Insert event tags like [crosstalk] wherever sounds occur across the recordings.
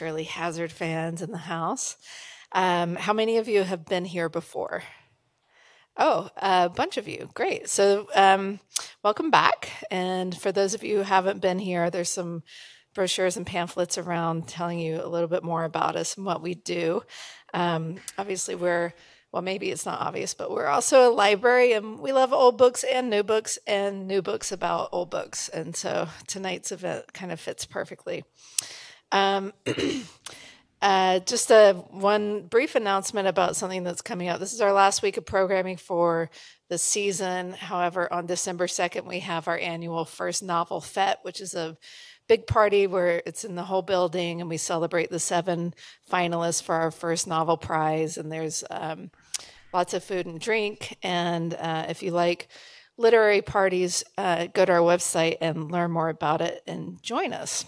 Shirley Hazzard fans in the house. Um, how many of you have been here before? Oh, a bunch of you. Great. So, um, welcome back. And for those of you who haven't been here, there's some brochures and pamphlets around telling you a little bit more about us and what we do. Um, obviously, we're well, maybe it's not obvious, but we're also a library and we love old books and new books and new books about old books. And so tonight's event kind of fits perfectly. Um, [clears throat] uh, just a one brief announcement about something that's coming up. This is our last week of programming for the season. However, on December 2nd, we have our annual First Novel Fete, which is a big party where it's in the whole building and we celebrate the seven finalists for our first novel prize. And there's um, lots of food and drink. And uh, if you like literary parties, uh, go to our website and learn more about it and join us.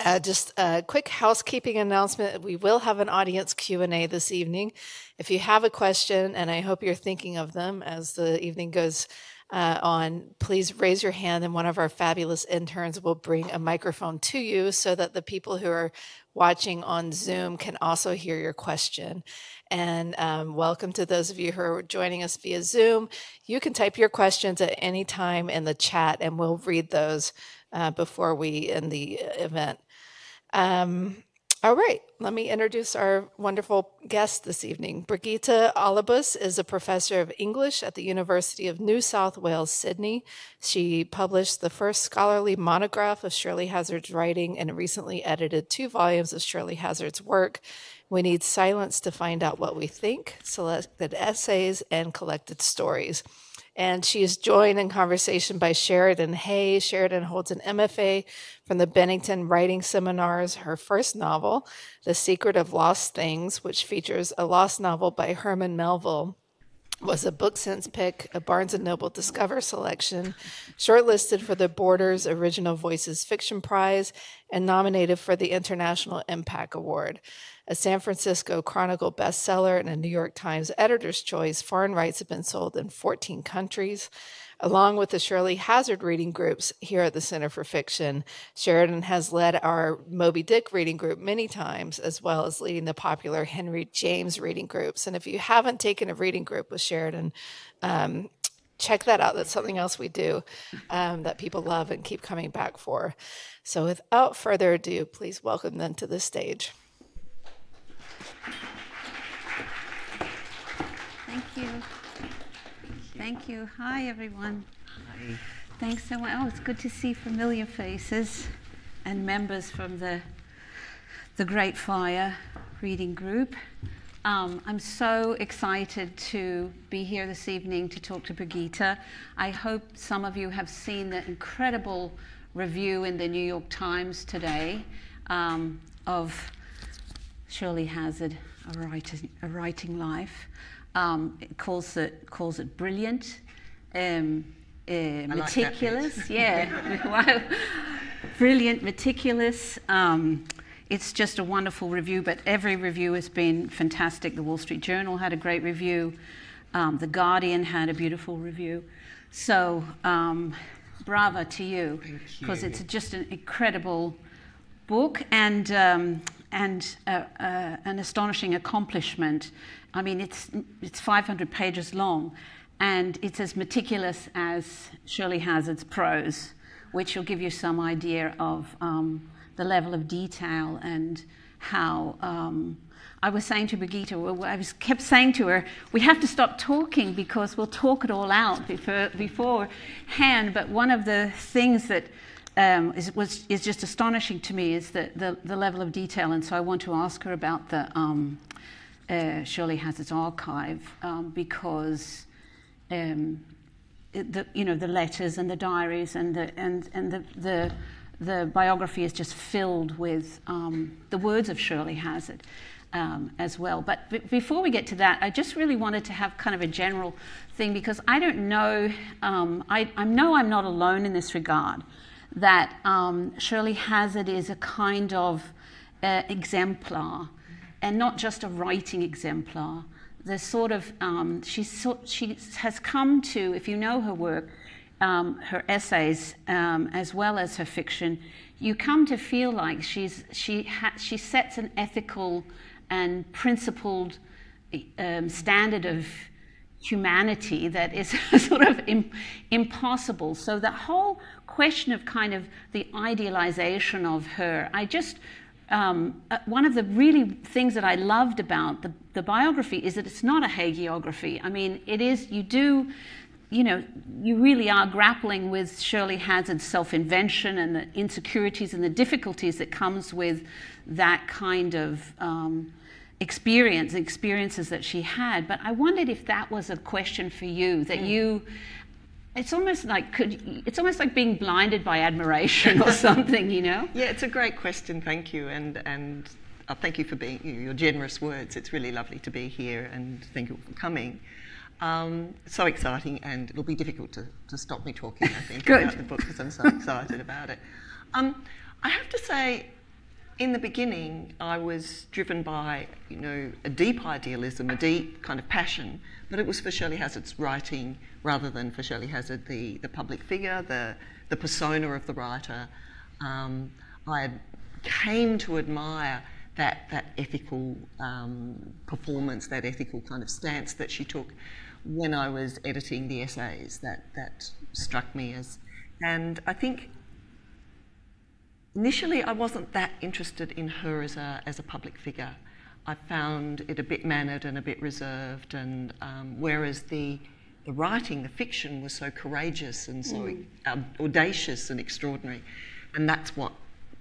Uh, just a quick housekeeping announcement: we will have an audience Q and A this evening. If you have a question, and I hope you're thinking of them as the evening goes uh, on, please raise your hand and one of our fabulous interns will bring a microphone to you so that the people who are watching on Zoom can also hear your question. And um, welcome to those of you who are joining us via Zoom. You can type your questions at any time in the chat and we'll read those uh, before we end the event. Um, all right, let me introduce our wonderful guest this evening. Brigitta Olubas is a professor of English at the University of New South Wales, Sydney. She published the first scholarly monograph of Shirley Hazzard's writing and recently edited two volumes of Shirley Hazzard's work. We Need Silence to Find Out What We Think, selected essays, and collected stories. And she is joined in conversation by Sheridan Hay. Sheridan holds an MFA from the Bennington Writing Seminars. Her first novel, The Secret of Lost Things, which features a lost novel by Herman Melville, was a BookSense pick, a Barnes & Noble Discover selection, shortlisted for the Borders Original Voices Fiction Prize, and nominated for the International Impact Award a San Francisco Chronicle bestseller and a New York Times editor's choice, foreign rights have been sold in 14 countries. Along with the Shirley Hazzard reading groups here at the Center for Fiction, Sheridan has led our Moby Dick reading group many times, as well as leading the popular Henry James reading groups. And if you haven't taken a reading group with Sheridan, um, check that out. That's something else we do um, that people love and keep coming back for. So, without further ado, please welcome them to the stage. Thank you. Thank you. Hi, everyone. Hi. Thanks so much. Oh, it's good to see familiar faces and members from the the Great Fire reading group. Um, I'm so excited to be here this evening to talk to Brigitta. I hope some of you have seen the incredible review in the New York Times today um, of Shirley Hazzard, A Writing, a writing Life. Um, calls it, calls it brilliant, um, uh, meticulous. Like [laughs] yeah, wow. brilliant, meticulous. Um, it's just a wonderful review, but every review has been fantastic. The Wall Street Journal had a great review. Um, the Guardian had a beautiful review. So, um, bravo to you, because it's just an incredible book. And um, and uh, uh, an astonishing accomplishment. I mean, it's, it's 500 pages long, and it's as meticulous as Shirley Hazzard's prose, which will give you some idea of um, the level of detail and how. Um, I was saying to Brigitta, I was kept saying to her, we have to stop talking because we'll talk it all out before, beforehand. But one of the things that um, is, was, is just astonishing to me is the, the, the, level of detail. And so I want to ask her about the um, uh, Shirley Hazzard's archive um, because um, the, you know, the letters and the diaries and the, and, and the, the, the biography is just filled with um, the words of Shirley Hazzard. Um, as well. But b- before we get to that, I just really wanted to have kind of a general thing because I don't know, um, I, I, know I'm not alone in this regard that um, Shirley Hazzard is a kind of uh, exemplar, and not just a writing exemplar. The sort of um, she's so, she has come to, if you know her work, um, her essays um, as well as her fiction, you come to feel like she's, she, ha- she sets an ethical and principled um, standard of humanity that is [laughs] sort of Im- impossible. So the whole question of kind of the idealization of her, I just um, uh, one of the really things that I loved about the, the biography is that it's not a hagiography. I mean, it is you do you know, you really are grappling with Shirley Hazzard's self-invention and the insecurities and the difficulties that comes with that kind of um, experience, experiences that she had. But I wondered if that was a question for you, that mm. you, it's almost like could, it's almost like being blinded by admiration or [laughs] something, you know? Yeah, it's a great question. Thank you, and and uh, thank you for being your generous words. It's really lovely to be here, and thank you for coming. Um, so exciting, and it'll be difficult to, to stop me talking, I think, about the book because I'm so excited about it. Um, I have to say, in the beginning, I was driven by, you know, a deep idealism, a deep kind of passion, but it was for Shirley Hazzard's writing rather than for Shirley Hazzard, the, the public figure, the, the persona of the writer. Um, I came to admire that, that ethical um, performance, that ethical kind of stance that she took when I was editing the essays that, that struck me as. And I think initially I wasn't that interested in her as a, as a public figure. I found it a bit mannered and a bit reserved, and um, whereas the, the writing, the fiction, was so courageous and so mm. audacious and extraordinary, and that's what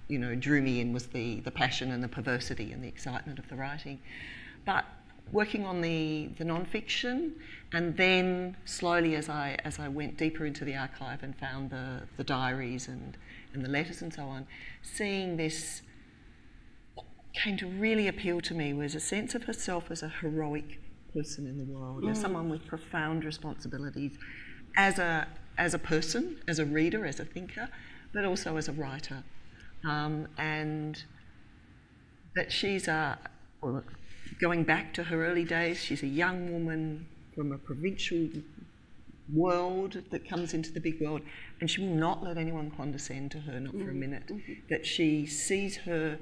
you know drew me in was the, the passion and the perversity and the excitement of the writing. But working on the, the non-fiction and then slowly as I, as I went deeper into the archive and found the, the diaries and, and the letters and so on, seeing this came to really appeal to me was a sense of herself as a heroic person in the world, mm. as someone with profound responsibilities as a, as a person, as a reader, as a thinker, but also as a writer. Um, and that she's a, well, going back to her early days, she's a young woman from a provincial world that comes into the big world, and she will not let anyone condescend to her, not mm-hmm. for a mm-hmm. minute. Mm-hmm. That she sees her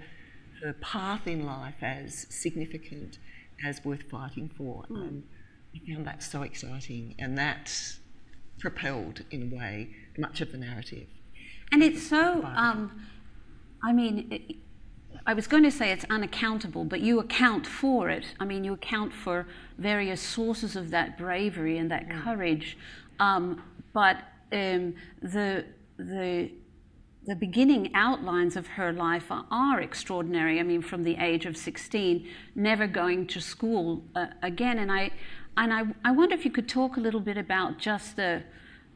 her path in life as significant, as worth fighting for, mm. and I found that so exciting, and that propelled, in a way, much of the narrative. And it's so. Um, I mean. It, I was going to say it's unaccountable, but you account for it. I mean, you account for various sources of that bravery and that mm. courage. Um, but um, the the the beginning outlines of her life are, are, extraordinary. I mean, from the age of 16, never going to school uh, again. And I and I, I wonder if you could talk a little bit about just the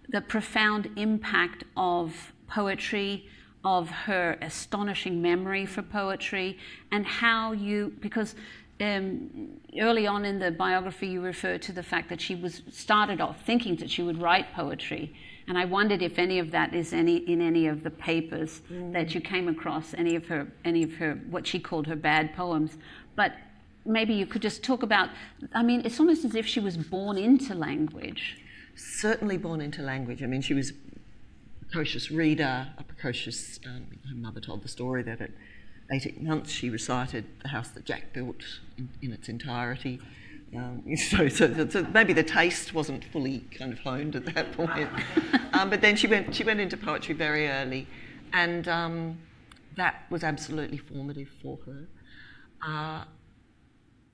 the profound impact of poetry of her astonishing memory for poetry and how you, because um, early on in the biography you refer to the fact that she was started off thinking that she would write poetry. And I wondered if any of that is any in any of the papers mm. that you came across, any of her, any of her, what she called her bad poems. But maybe you could just talk about. I mean, it's almost as if she was born into language. Certainly born into language. I mean, she was precocious reader, a precocious, um, her mother told the story that at 18 months she recited The House That Jack Built in, in its entirety. Um, [laughs] so, so, so, maybe the taste wasn't fully kind of honed at that point. [laughs] um, but then she went, she went into poetry very early, and um, that was absolutely formative for her. Uh,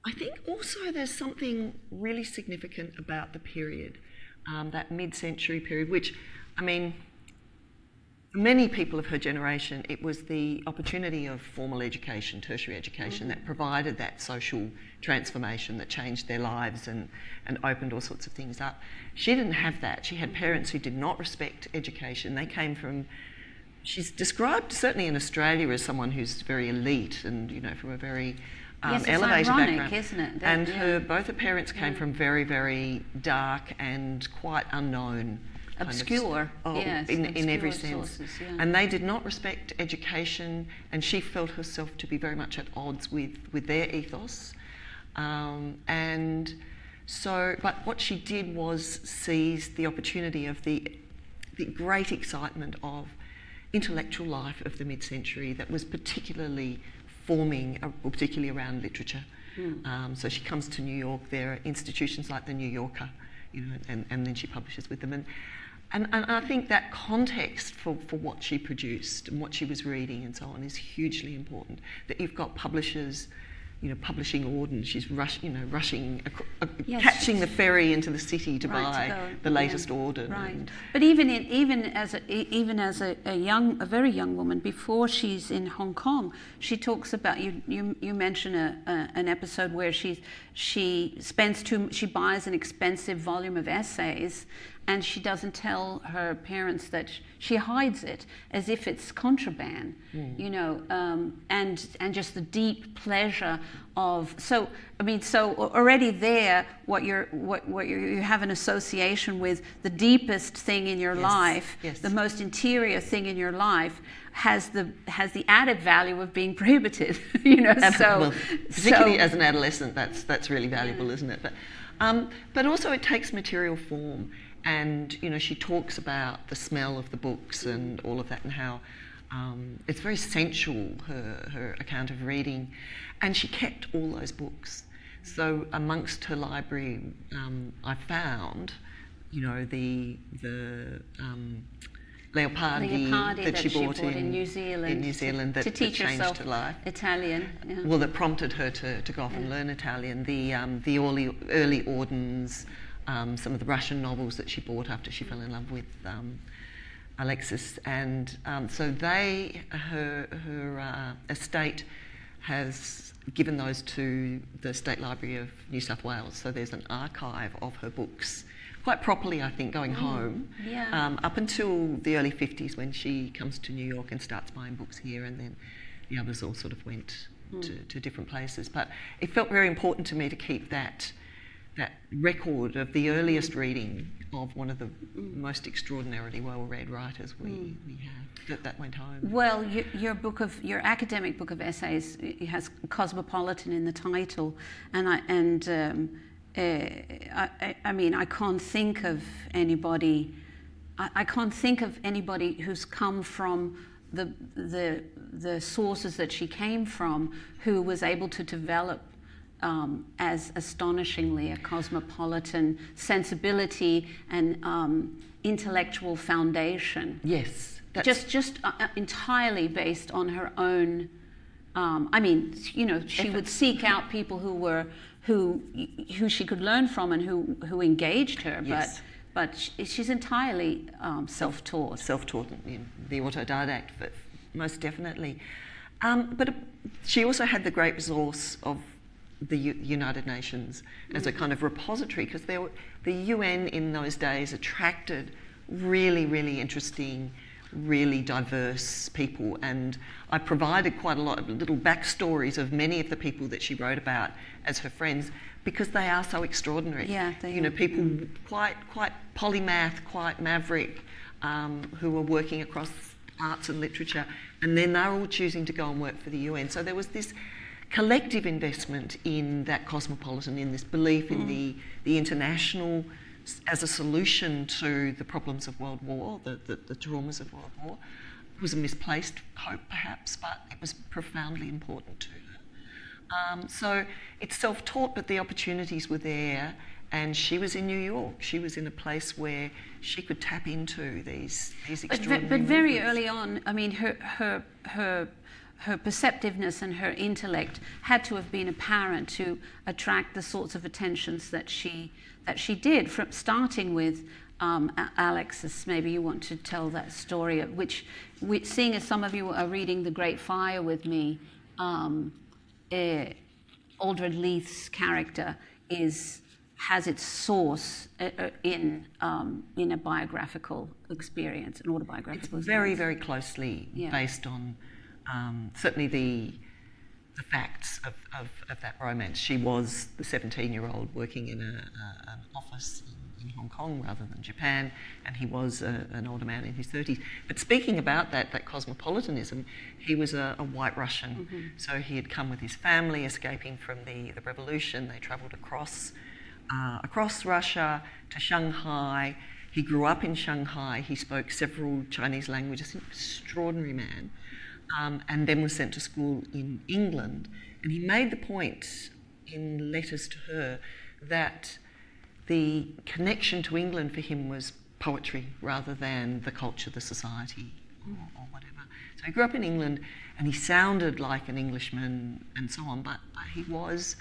I think also there's something really significant about the period, um, that mid century period, which, I mean, many people of her generation, it was the opportunity of formal education, tertiary education, mm-hmm. that provided that social transformation that changed their lives and, and opened all sorts of things up. She didn't have that. She had parents who did not respect education. They came from, she's described certainly in Australia as someone who's very elite and, you know, from a very um, yes, elevated ironic, background. Isn't it? That, and yeah. her, both her parents came yeah. from very, very dark and quite unknown obscure, of, oh, yes, in, in every sense. Sources, yeah. And they did not respect education, and she felt herself to be very much at odds with, with their ethos. Um, and so, but what she did was seize the opportunity of the the great excitement of intellectual life of the mid-century that was particularly forming, uh, particularly around literature. Mm. Um, so she comes to New York. There are institutions like the New Yorker, you know, and, and then she publishes with them. And, and, and I think that context for, for what she produced and what she was reading and so on is hugely important. That you've got publishers you know, publishing Auden. She's rush, you know, rushing, uh, yes. catching the ferry into the city to right, buy to the latest yeah. Auden. Right. But even in, even as a, even as a, a, young, a very young woman, before she's in Hong Kong, she talks about you. You, you mention a, a, an episode where she she spends too. She buys an expensive volume of essays and she doesn't tell her parents that she hides it as if it's contraband, mm. you know, um, and and just the deep pleasure of so I mean so already there what you're what what you're, you have an association with the deepest thing in your yes. life, yes. the most interior thing in your life has the has the added value of being [laughs] prohibited, you know. So well, particularly so, as an adolescent, that's that's really valuable, isn't it? But um, but also it takes material form and you know she talks about the smell of the books and all of that and how um, it's very sensual her, her account of reading and she kept all those books so amongst her library um, I found you know the the um, Leopardi, Leopardi that, that, she, she bought, in, in, New Zealand, in New Zealand to, that, to teach that changed herself her life. Italian. Yeah. Well, that prompted her to, to go off yeah. and learn Italian. The um, the early early Audens, um, some of the Russian novels that she bought after she fell in love with um, Alexis, and um, so they, her, her uh, estate has given those to the State Library of New South Wales. So there's an archive of her books, quite properly, I think, going mm, home. Yeah. Um, up until the early 50s when she comes to New York and starts buying books here, and then the others all sort of went mm. to, to different places. But it felt very important to me to keep that that record of the earliest reading of one of the most extraordinarily well-read writers we, mm. we have that, that went home. Well, your, your, book of your academic book of essays has cosmopolitan in the title, and I and um, uh, I, I, mean I can't think of anybody. I, I can't think of anybody who's come from the the the sources that she came from who was able to develop um, as astonishingly a cosmopolitan sensibility and um, intellectual foundation. Yes, just just uh, uh, entirely based on her own. Um, I mean, you know, she would seek out people who were who who she could learn from and who who engaged her, yes. but but she's entirely um, self-taught. Self-taught, the autodidact, but most definitely. Um, but she also had the great resource of the U United Nations as a kind of repository because the UN in those days attracted really, really interesting, really diverse people. And I provided quite a lot of little backstories of many of the people that she wrote about as her friends because they are so extraordinary. Yeah, you know, people mm. quite, quite polymath, quite maverick, um, who were working across arts and literature, and then they're all choosing to go and work for the UN. So there was this collective investment in that cosmopolitan, in this belief in mm. the, the international as a solution to the problems of World War, the, the, the traumas of World War, was a misplaced hope perhaps, but it was profoundly important to her. Um, so it's self taught, but the opportunities were there. And she was in New York. She was in a place where she could tap into these these extraordinary. But, but very early on, I mean, her her her her perceptiveness and her intellect had to have been apparent to attract the sorts of attentions that she that she did. From starting with um, Alexis, maybe you want to tell that story, which, which, seeing as some of you are reading The Great Fire with me, um, uh, Aldred Leith's character is has its source uh, uh, in um, in a biographical experience, an autobiographical. It's very, very closely yeah. based on um, certainly the the facts of, of, of, that romance. She was the 17 year old working in a, a, an office in, in, Hong Kong rather than Japan, and he was a, an older man in his 30s. But speaking about that, that cosmopolitanism, he was a, a white Russian. Mm-hmm. So he had come with his family, escaping from the, the revolution. They travelled across, uh, across Russia to Shanghai. He grew up in Shanghai. He spoke several Chinese languages. An extraordinary man. Um, and then was sent to school in England. And he made the point in letters to her that the connection to England for him was poetry rather than the culture, the society, or, or whatever. So he grew up in England and he sounded like an Englishman and so on, but, but he was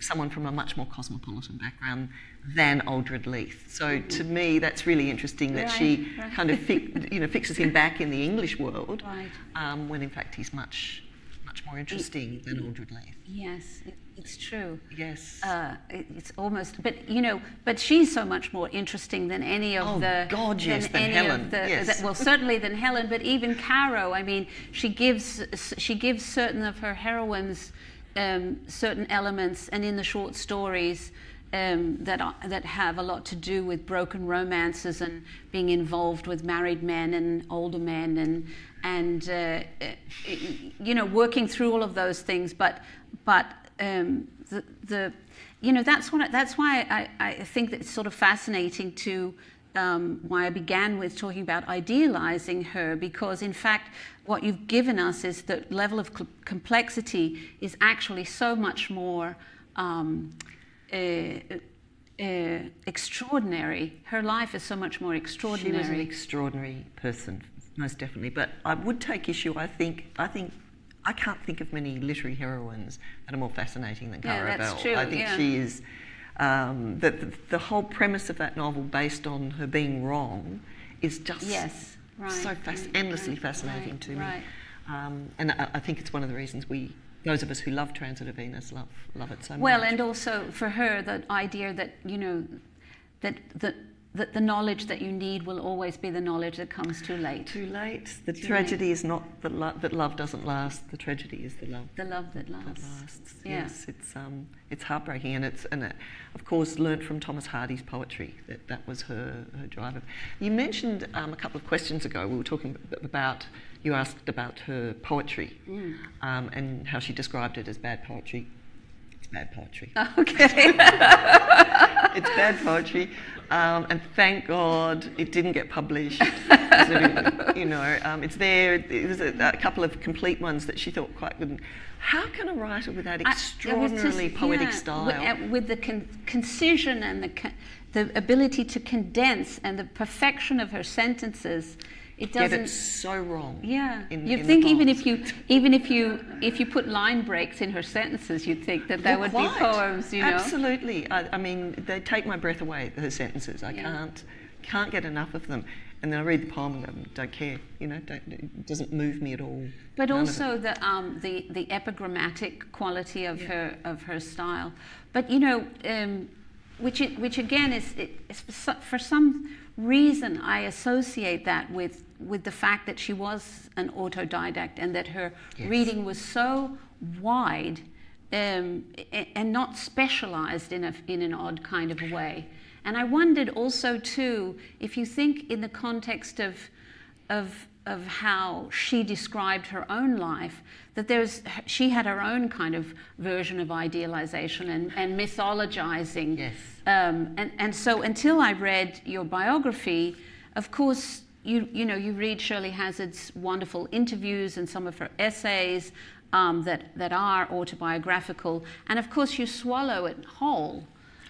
someone from a much more cosmopolitan background than Aldred Leith. So to me, that's really interesting that Right, she right. kind of fi- you know fixes him back in the English world, Right. um, when in fact he's much much more interesting than Aldred Leith. Yes, it, it's true. Yes. Uh, it, it's almost, but you know, but she's so much more interesting than any of Oh, the. God, yes, than any Helen, the, yes. that- well, certainly than Helen, but even Caro. I mean, she gives she gives certain of her heroines um, certain elements, and in the short stories. Um, that are, that have a lot to do with broken romances and being involved with married men and older men and and uh, uh, you know working through all of those things. But but um, the the you know that's what that's why I, I think that it's sort of fascinating to um, why I began with talking about idealizing her because in fact what you've given us is the level of complexity is actually so much more um, uh, uh, extraordinary. Her life is so much more extraordinary. She extraordinary. was an extraordinary person, most definitely. But I would take issue. I think. I think. I can't think of many literary heroines that are more fascinating than Yeah, Caro that's Bell. true, I think yeah. she is. Um, the, the, the whole premise of that novel, based on her being wrong, is just Yes, right, so fas- right, endlessly right, fascinating right, to me. Um, and I, I think it's one of the reasons we, those of us who love Transit of Venus, love love it so much. Well, and also for her, the idea that you know that that that the knowledge that you need will always be the knowledge that comes too late. too late. The Too tragedy is not that, lo- that love doesn't last. The tragedy is the love The love that lasts. that lasts. lasts. Yeah. Yes, it's um, it's heartbreaking, and it's and it, of course learnt from Thomas Hardy's poetry that that was her her driver. You mentioned um, a couple of questions ago. We were talking about you asked about her poetry Mm. um, and how she described it as bad poetry. It's bad poetry. [laughs] Okay. [laughs] it's bad poetry, um, and thank God it didn't get published. [laughs] You know, um, it's there. There's a, a couple of complete ones that she thought quite good. How can a writer with that I- just- extraordinarily poetic yeah, style? With, uh, with the con- concision and the con- the ability to condense and the perfection of her sentences, it doesn't. it so wrong? Yeah, in- you'd in think even if you even if you if you put line breaks in her sentences, you'd think that there Well, would be poems. You know. Absolutely. I, I mean, they take my breath away. Her sentences. I Yeah. can't can't get enough of them. And then I read the poem and go, don't care. You know, don't, it doesn't move me at all. But None also the um, the the epigrammatic quality of her of her style. But you know, um, which it, which again is, it, is for some reason I associate that with with the fact that she was an autodidact and that her Yes. reading was so wide um, and not specialized in a in an odd kind of way. And I wondered also too if you think in the context of of of how she described her own life that there's she had her own kind of version of idealization and, and mythologizing Yes. um, and, and so until I read your biography, of course, you, you know, you read Shirley Hazzard's wonderful interviews and some of her essays um, that, that are autobiographical. And of course, you swallow it whole.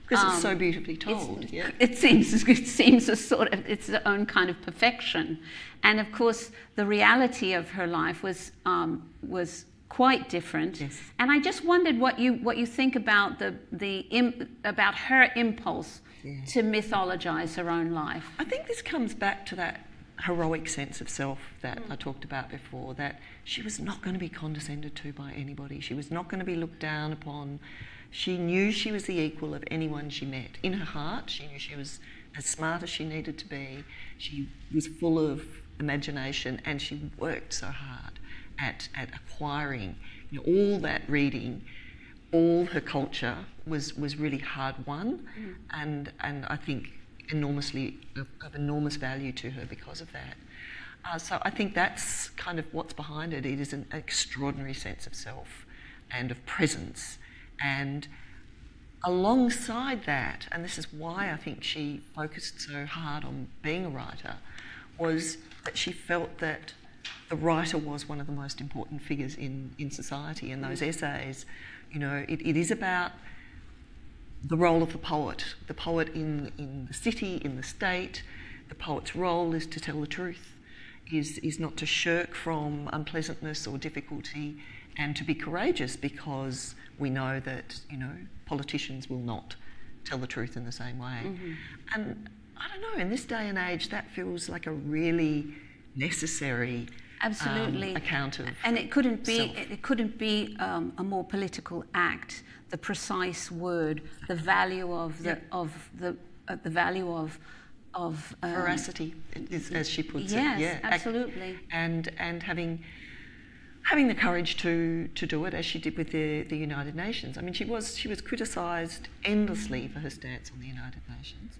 Because it's Um, so beautifully told. [laughs] Yeah. It seems [laughs] it seems a sort of its own kind of perfection, and of course the reality of her life was um, was quite different. Yes. And I just wondered what you what you think about the the im, about her impulse to mythologize her own life. I think this comes back to that heroic sense of self that I talked about before, that she was not going to be condescended to by anybody. She was not going to be looked down upon. She knew she was the equal of anyone she met. In her heart, she knew she was as smart as she needed to be. She was full of imagination and she worked so hard at, at acquiring you know, all that reading all her culture was, was really hard won, mm. and, and I think enormously of, enormous value to her because of that. Uh, so I think that's kind of what's behind it. It is an extraordinary sense of self and of presence, and alongside that, and this is why I think she focused so hard on being a writer, was that she felt that the writer was one of the most important figures in, in society. And those essays, you know, it, it is about the role of the poet, the poet in, in the city, in the state. The poet's role is to tell the truth, is, is not to shirk from unpleasantness or difficulty, and to be courageous because we know that, you know, politicians will not tell the truth in the same way. Mm-hmm. And I don't know, in this day and age, that feels like a really necessary absolutely um, account of and it couldn't be self. it couldn't be um, a more political act the precise word the value of the of the uh, the value of of um, veracity is, as she puts yes, it yeah absolutely and and having having the courage to to do it as she did with the the United Nations I mean she was she was criticized endlessly for her stance on the United Nations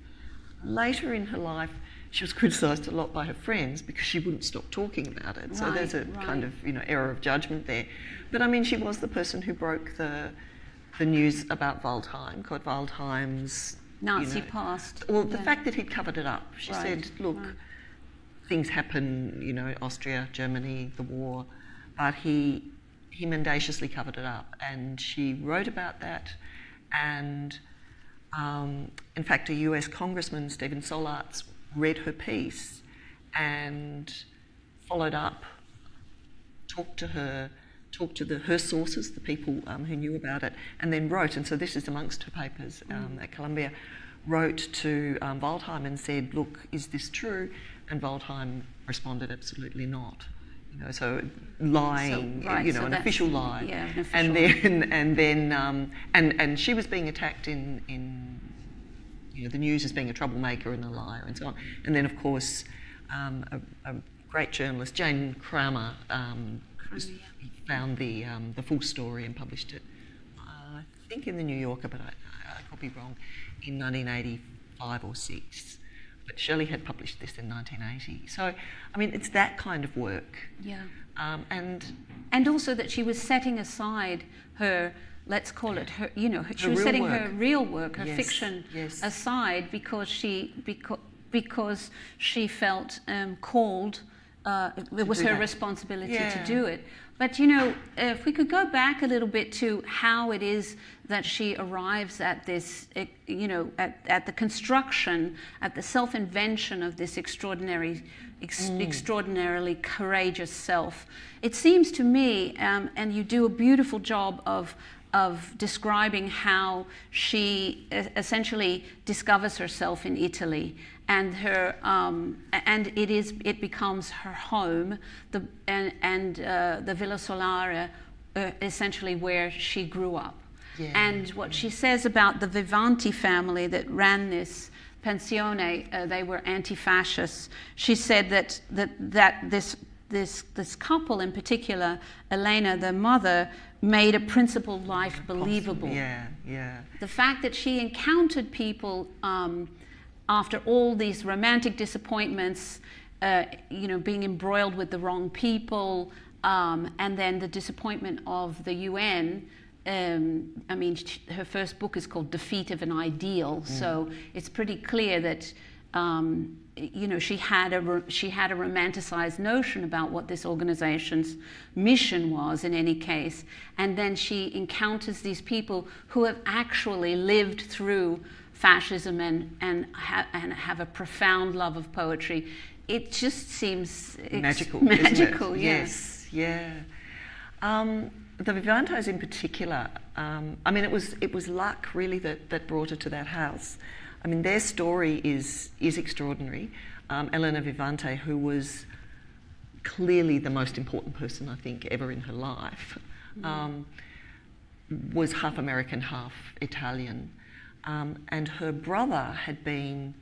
later in her life she was criticised a lot by her friends because she wouldn't stop talking about it. So there's a right. kind of you know error of judgment there. But I mean, she was the person who broke the the news about Waldheim, called Waldheim's you Nazi know- past Well, the yeah. fact that he'd covered it up. She Right, said, "Look, right. things happen. You know, Austria, Germany, the war, but he he mendaciously covered it up." And she wrote about that, and um, in fact, a US Congressman, Stephen Solarz, read her piece and followed up, talked to her, talked to the, her sources, the people um, who knew about it, and then wrote. And so this is amongst her papers um, at Columbia. Wrote to um, Waldheim and said, "Look, is this true?" And Waldheim responded, "Absolutely not." You know, so lying, right, you know, so an official lie. yeah, an and then and then um, and and she was being attacked in in you know the news as being a troublemaker and a liar and so on. And then of course um, a, a great journalist Jane Kramer um, was- found the um, the full story and published it. Uh, I think in the New Yorker, but I, I could be wrong. In 1985 or six. But Shirley had published this in 1980. So, I mean, it's that kind of work. yeah Um, and and also that she was setting aside her let's call it her you know she was setting work. her real work her Yes, fiction yes. aside because she because because she felt um, called uh, it was her that. responsibility Yeah. to do it but you know if we could go back a little bit to how it is that she arrives at this you know at, at the construction at the self-invention of this extraordinary ex- extraordinarily courageous self it seems to me um, and you do a beautiful job of of describing how she essentially discovers herself in Italy and her um, and it is it becomes her home the and, and uh, the Villa Solaia uh, essentially where she grew up Yeah. and what she says about the Vivanti family that ran this pensione, uh, they were anti-fascists. She said that that that this this this couple in particular, Elena, the mother, made a principled life believable. yeah, yeah. The fact that she encountered people um, after all these romantic disappointments, uh, you know, being embroiled with the wrong people, um, and then the disappointment of the UN. Um, I mean, her first book is called Defeat of an Ideal, so it's pretty clear that um, you know she had a she had a romanticized notion about what this organization's mission was in any case, and then she encounters these people who have actually lived through fascism and and, ha- and have a profound love of poetry. It just seems magical. isn't it? magical, yeah. Yes, yeah. Um, the Vivantes in particular. Um, I mean, it was it was luck really that that brought her to that house. I mean, their story is is extraordinary. Um, Elena Vivante, who was clearly the most important person I think ever in her life, um, was half American, half Italian, um, and her brother had been.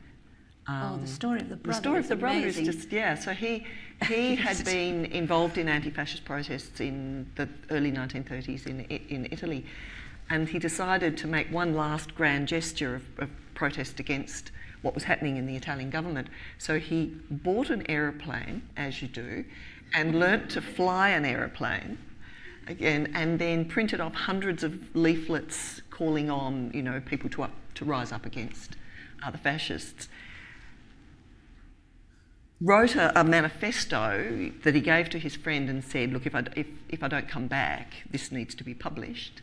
oh, the story of the brother. The story is of the brother amazing. is just yeah. So he [laughs] he had been involved in anti-fascist protests in the early 1930s in in Italy, and he decided to make one last grand gesture of, of protest against what was happening in the Italian government. So he bought an aeroplane, as you do, and learnt to fly an aeroplane. again, and then printed off hundreds of leaflets calling on, you know, people to, up, to rise up against uh, the fascists. Wrote a, a, manifesto that he gave to his friend and said, look, if I, if, if I don't come back, this needs to be published.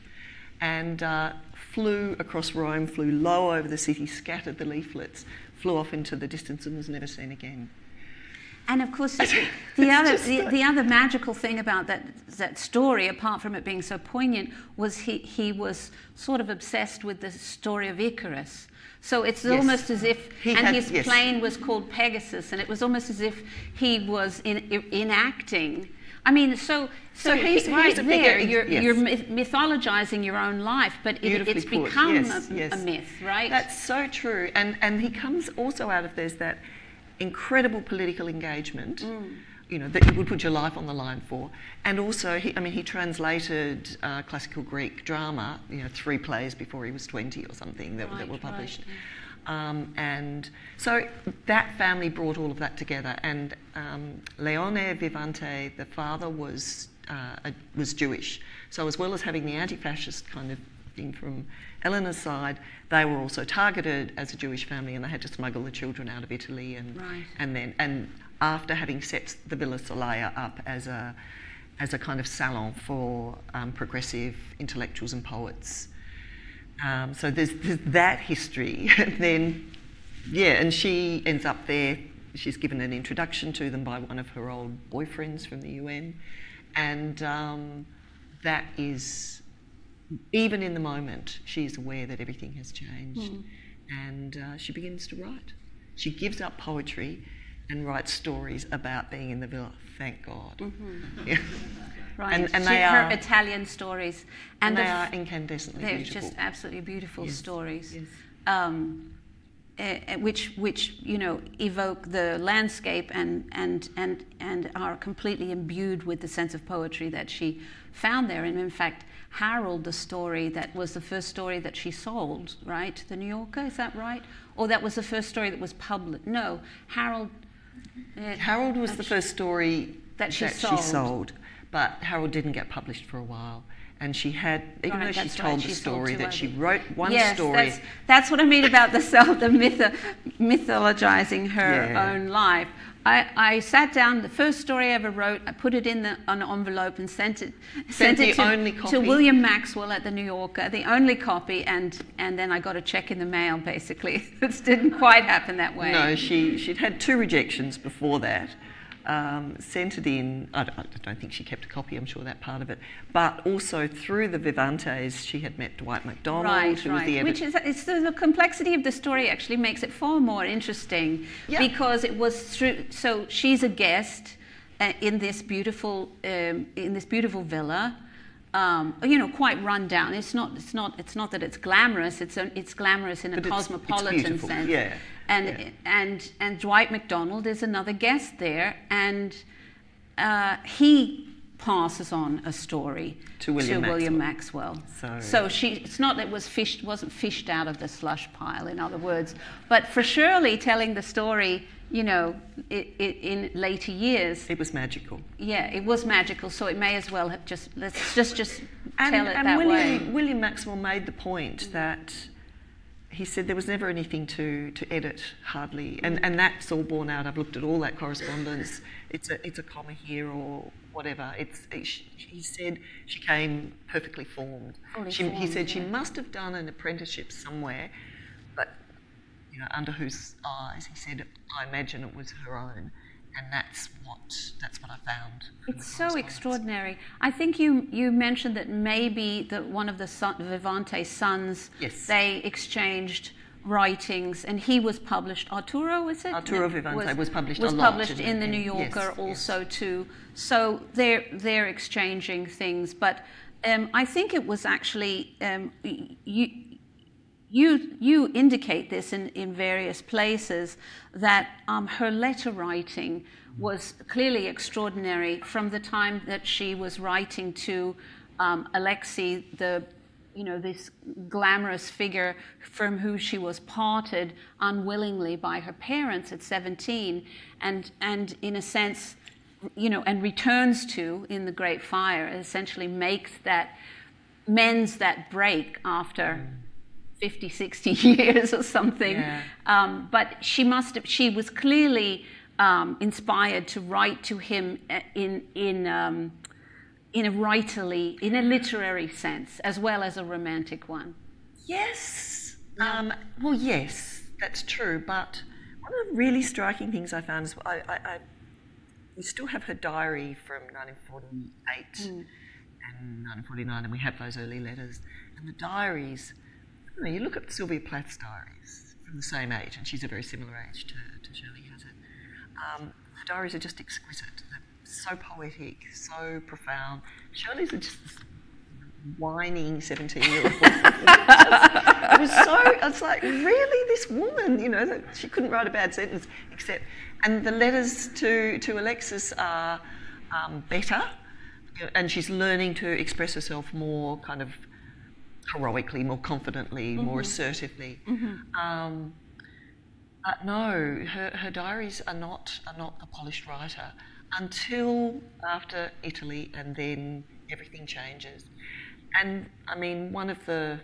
And uh, flew across Rome, flew low over the city, scattered the leaflets, flew off into the distance and was never seen again. And of course, [laughs] the, the other [laughs] the, the, other magical thing about that that story, apart from it being so poignant, was he he was sort of obsessed with the story of Icarus. So it's yes. almost as if, he and had, his yes. plane was called Pegasus, and it was almost as if he was in, in, enacting. I mean, so so, so he's, right he's there, you're, yes. you're mythologizing your own life, but it, it's become a, a myth, right? That's so true, and and he comes also out of this that incredible political engagement. Mm. You know that you would put your life on the line for, and also, he, I mean, he translated uh, classical Greek drama, you know, three plays before he was twenty or something that, right, that were published. Right. Um, and so that family brought all of that together. And um, Leone Vivante, the father, was uh, a, was Jewish. So as well as having the anti-fascist kind of thing from Eleanor's side, they were also targeted as a Jewish family, and they had to smuggle the children out of Italy, and right. and then and after having set the Villa Solaia up as a as a kind of salon for um, progressive intellectuals and poets. Um, so there's, there's, that history. [laughs] and then, yeah, and she ends up there. She's given an introduction to them by one of her old boyfriends from the UN. And um, that is even in the moment, she's aware that everything has changed. Mm. And uh, she begins to write. She gives up poetry and writes stories about being in the villa. Thank God. Mm-hmm. [laughs] Yeah. Right. And, and she, they are Italian stories, and, and they are incandescently they're beautiful. just absolutely beautiful yes. stories. Yes. Um, uh, which which you know evoke the landscape and and and and are completely imbued with the sense of poetry that she found there. And in fact, Harold, the story that was the first story that she sold, right? The New Yorker, is that right? Or that was the first story that was published? No, Harold. Uh, Harold was the first story that, she, that sold. she sold, but Harold didn't get published for a while and she had, even right, though she told right. the story, that she wrote one yes, story. That's, that's what I mean about the [laughs] self, the myth, mythologizing her yeah. own life. I, I, sat down, the first story I ever wrote, I put it in the, an envelope and sent it, sent, sent it to, to, William Maxwell at the New Yorker, the only copy, and, and then I got a check in the mail, basically. [laughs] it didn't quite happen that way. No, she, she'd had two rejections before that um, sent it in. I don't, I don't, think she kept a copy, I'm sure that part of it. But also through the Vivantes, she had met Dwight MacDonald, right, who right. was the. Which is, it's the, the, complexity of the story actually makes it far more interesting yeah. because it was through. So she's a guest uh, in this beautiful um, in this beautiful villa. Um, you know, quite run down. It's not. It's not. It's not that it's glamorous. It's a, it's glamorous in a but cosmopolitan it's, it's sense. Yeah. And, yeah. and, and Dwight MacDonald is another guest there, and uh, he passes on a story to William, to Maxwell. William Maxwell. So, so she, it's not that it was fished, wasn't fished out of the slush pile, in other words. But for Shirley telling the story, you know, it, it, in later years, it was magical. Yeah, it was magical. So it may as well have just let's just just and, tell it and that William, way. William Maxwell made the point that he said there was never anything to, to edit, hardly. And, and that's all borne out. I've looked at all that correspondence. It's a, it's a comma here or whatever. It's, it, he said she came perfectly formed. She, formed he said yeah. she must have done an apprenticeship somewhere, but you know, under whose eyes, he said, I imagine it was her own and that's what that's what I found. It's so extraordinary. I think you you mentioned that maybe that one of the son, Vivante sons yes. they exchanged writings and he was published Arturo was it Arturo Vivante was, was published was published in, in, the New Yorker yes, also yes. too so they're they're exchanging things but um, I think it was actually um, you you, you indicate this in, in various places that um, her letter writing was clearly extraordinary from the time that she was writing to um, Alexei, the you know this glamorous figure from whom she was parted unwillingly by her parents at 17, and and in a sense you know, and returns to in the Great Fire, essentially makes that, mends that break after 50, 60 [laughs] years or something. Yeah. Um, but she must have, she was clearly um, inspired to write to him uh, in, in, um, in a writerly, in a literary sense, as well as a romantic one. Yes. Um, well, yes, that's true. But one of the really striking things I found is I, I, I we still have her diary from 1948 and 1949, and we have those early letters. And the diaries, you, you look at Sylvia Plath's diaries from the same age, and she's a very similar age to, to Shirley Hazzard. Um, her diaries are just exquisite. They're so poetic, so profound. Shirley's are just whining 17 year old. it was so, it's like, really, this woman, you know, that she couldn't write a bad sentence, except, and the letters to, to Alexis are um, better, and she's learning to express herself more kind of heroically, more confidently, more mm-hmm. assertively. Mm-hmm. Um, but no, her, her diaries are not, are not a polished writer until after Italy, and then everything changes. And I mean, one of the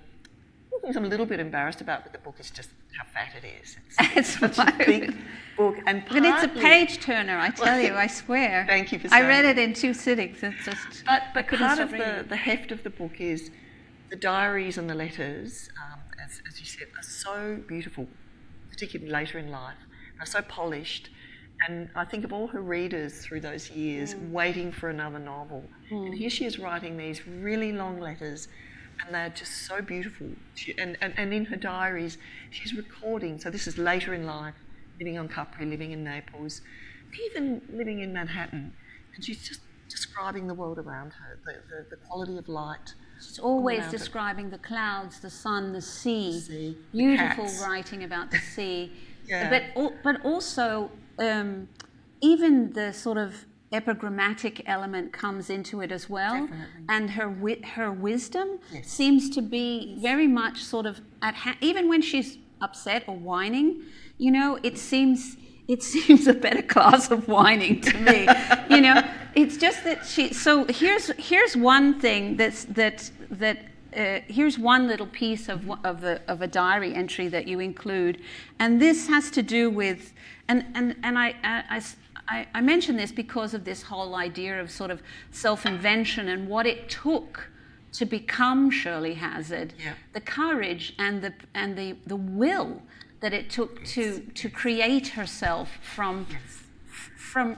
things I'm a little bit embarrassed about with the book is just how fat it is. It's, [laughs] It's such a big book, and But it's a page turner, I tell you, I [laughs] swear. Thank you for I read it in two sittings. It's just. But, but part of the, the heft of the book is the diaries and the letters, um, as, as you said, are so beautiful, particularly later in life, are so polished. And I think of all her readers through those years waiting for another novel. And here she is writing these really long letters, and they're just so beautiful. She, and, and, and in her diaries, she's recording. So this is later in life, living on Capri, living in Naples, even living in Manhattan. And she's just describing the world around her, the, the, the quality of light. It's always describing the clouds, the sun, the sea. sea, the Beautiful cats. writing about the [laughs] sea. Yeah. But but also um, even the sort of epigrammatic element comes into it as well, Definitely. and her wi- her wisdom Yes. seems to be very much sort of at ha- even when she's upset or whining, you know, it seems. It [laughs] seems a better class of whining to me, you know. It's just that she. So here's here's one thing that's that that uh, here's one little piece of, of, a, of a diary entry that you include, and this has to do with, and, and, and I I I mention this because of this whole idea of sort of self invention and what it took to become Shirley Hazzard, Yeah. the courage and the, and the, the will that it took to, to create herself from, from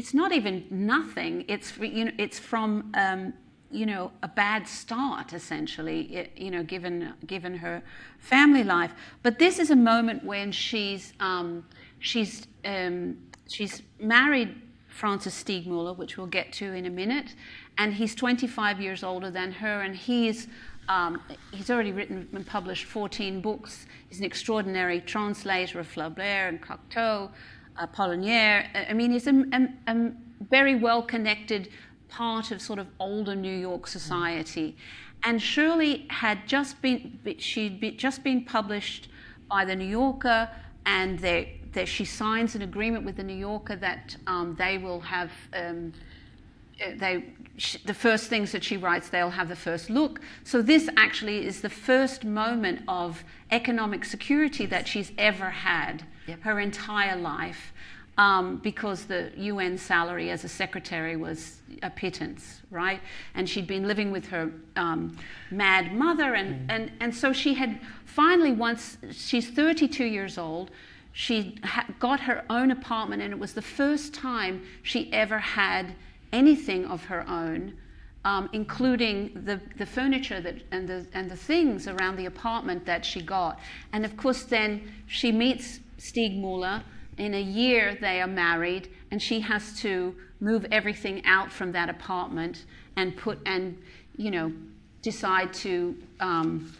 it's not even nothing. It's you know, it's from um, you know a bad start essentially. you know, given given her family life. But this is a moment when she's um, she's um, she's married Francis Steegmuller, which we'll get to in a minute, and he's 25 years older than her, and he's um, he's already written and published 14 books. He's an extraordinary translator of Flaubert and Cocteau, Apollinaire. I- mean, he's a, a, a very well connected part of sort of older New York society. And Shirley had just been, she'd be, just been published by the New Yorker, and they, they, she signs an agreement with the New Yorker that um, they will have. Um, they sh the first things that she writes they'll have the first look. So this actually is the first moment of economic security that she's ever had her entire life um, because the UN salary as a secretary was a pittance, right? And she'd been living with her um, mad mother, and, and, and so she had finally, once she's 32 years old, she ha- got her own apartment, and it was the first time she ever had anything of her own, um, including the, the furniture that, and, the, and the things around the apartment that she got. And of course, then she meets Steegmuller. In a year, they are married, and she has to move everything out from that apartment and put and you know decide to um,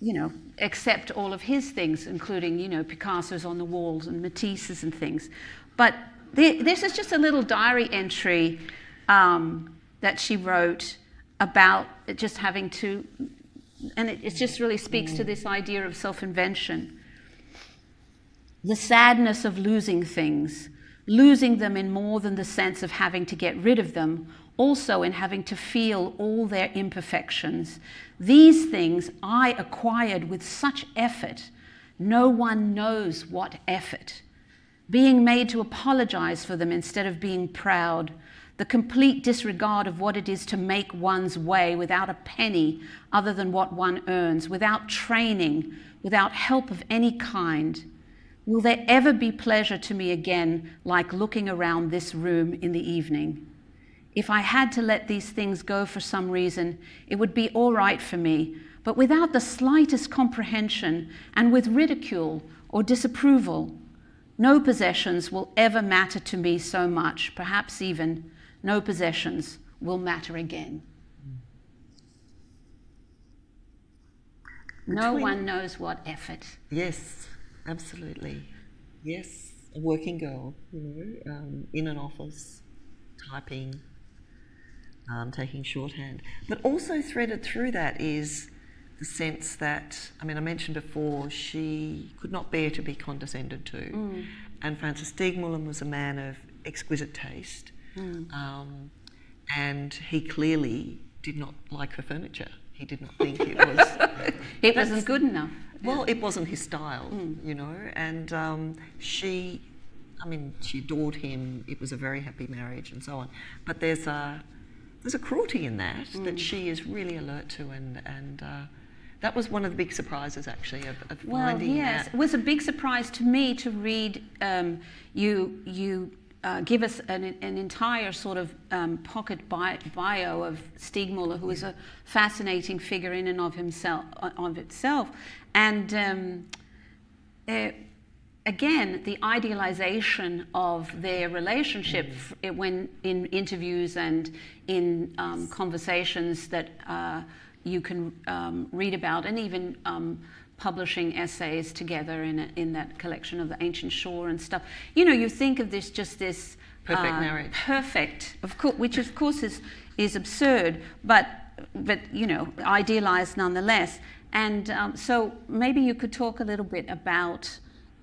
you know accept all of his things, including you know Picasso's on the walls and Matisse's and things. But this is just a little diary entry um, that she wrote about just having to, and it, it just really speaks to this idea of self-invention the sadness of losing things, losing them in more than the sense of having to get rid of them, also in having to feel all their imperfections. These things I acquired with such effort. No one knows what effort. Being made to apologize for them instead of being proud. The complete disregard of what it is to make one's way without a penny other than what one earns, without training, without help of any kind. Will there ever be pleasure to me again like looking around this room in the evening? If I had to let these things go for some reason, it would be all right for me, but without the slightest comprehension and with ridicule or disapproval. No possessions will ever matter to me so much, perhaps even no possessions will matter again. no one knows what effort. Yes, absolutely. Yes, a working girl, you know, um, in an office, typing, um, taking shorthand. But also threaded through that is the sense that, I mean, I mentioned before, she could not bear to be condescended to. And Francis Steegmuller was a man of exquisite taste. Um, and he clearly did not like her furniture. He did not think it was. [laughs] It wasn't good enough. well, it wasn't his style, you know, and um, she, I mean, she adored him. It was a very happy marriage and so on. But there's a there's a cruelty in that that she is really alert to, and and uh, that was one of the big surprises actually of, of Well, finding yes, that. it was a big surprise to me to read um, you. You uh, give us an, an entire sort of um, pocket bi- bio of Steegmuller, who is a fascinating figure in and of himself, of itself, and. Um, uh, again, the idealization of their relationship f- when in interviews and in um, conversations that uh, you can um, read about, and even um, publishing essays together in, a, in that collection of the ancient shore and stuff. You know, you think of this just this Perfect uh, marriage. perfect, of course, which of course is is absurd, but but you know, idealized nonetheless. And um, so maybe you could talk a little bit about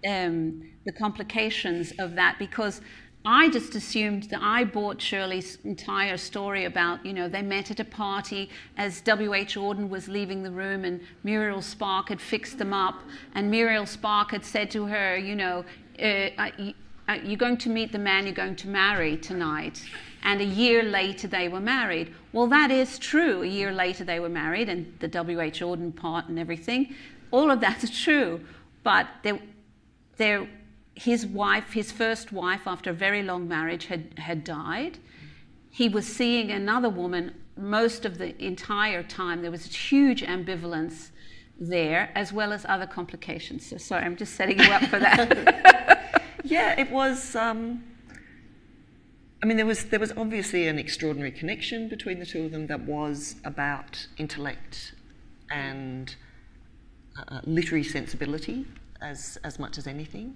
um, the complications of that because I just assumed that I bought Shirley's entire story about, you know, they met at a party as W.H. Auden was leaving the room and Muriel Spark had fixed them up. And Muriel Spark had said to her, you know, uh, you're going to meet the man you're going to marry tonight. And a year later, they were married. Well, that is true. A year later, they were married, and the W.H. Auden part and everything. All of that's [laughs] true. But there, there, his wife, his first wife, after a very long marriage, had, had died. He was seeing another woman most of the entire time. There was a huge ambivalence there, as well as other complications. So, sorry, I'm just setting you up for that. [laughs] Yeah, it was. Um, I mean, there was there was obviously an extraordinary connection between the two of them that was about intellect and uh, literary sensibility as as much as anything.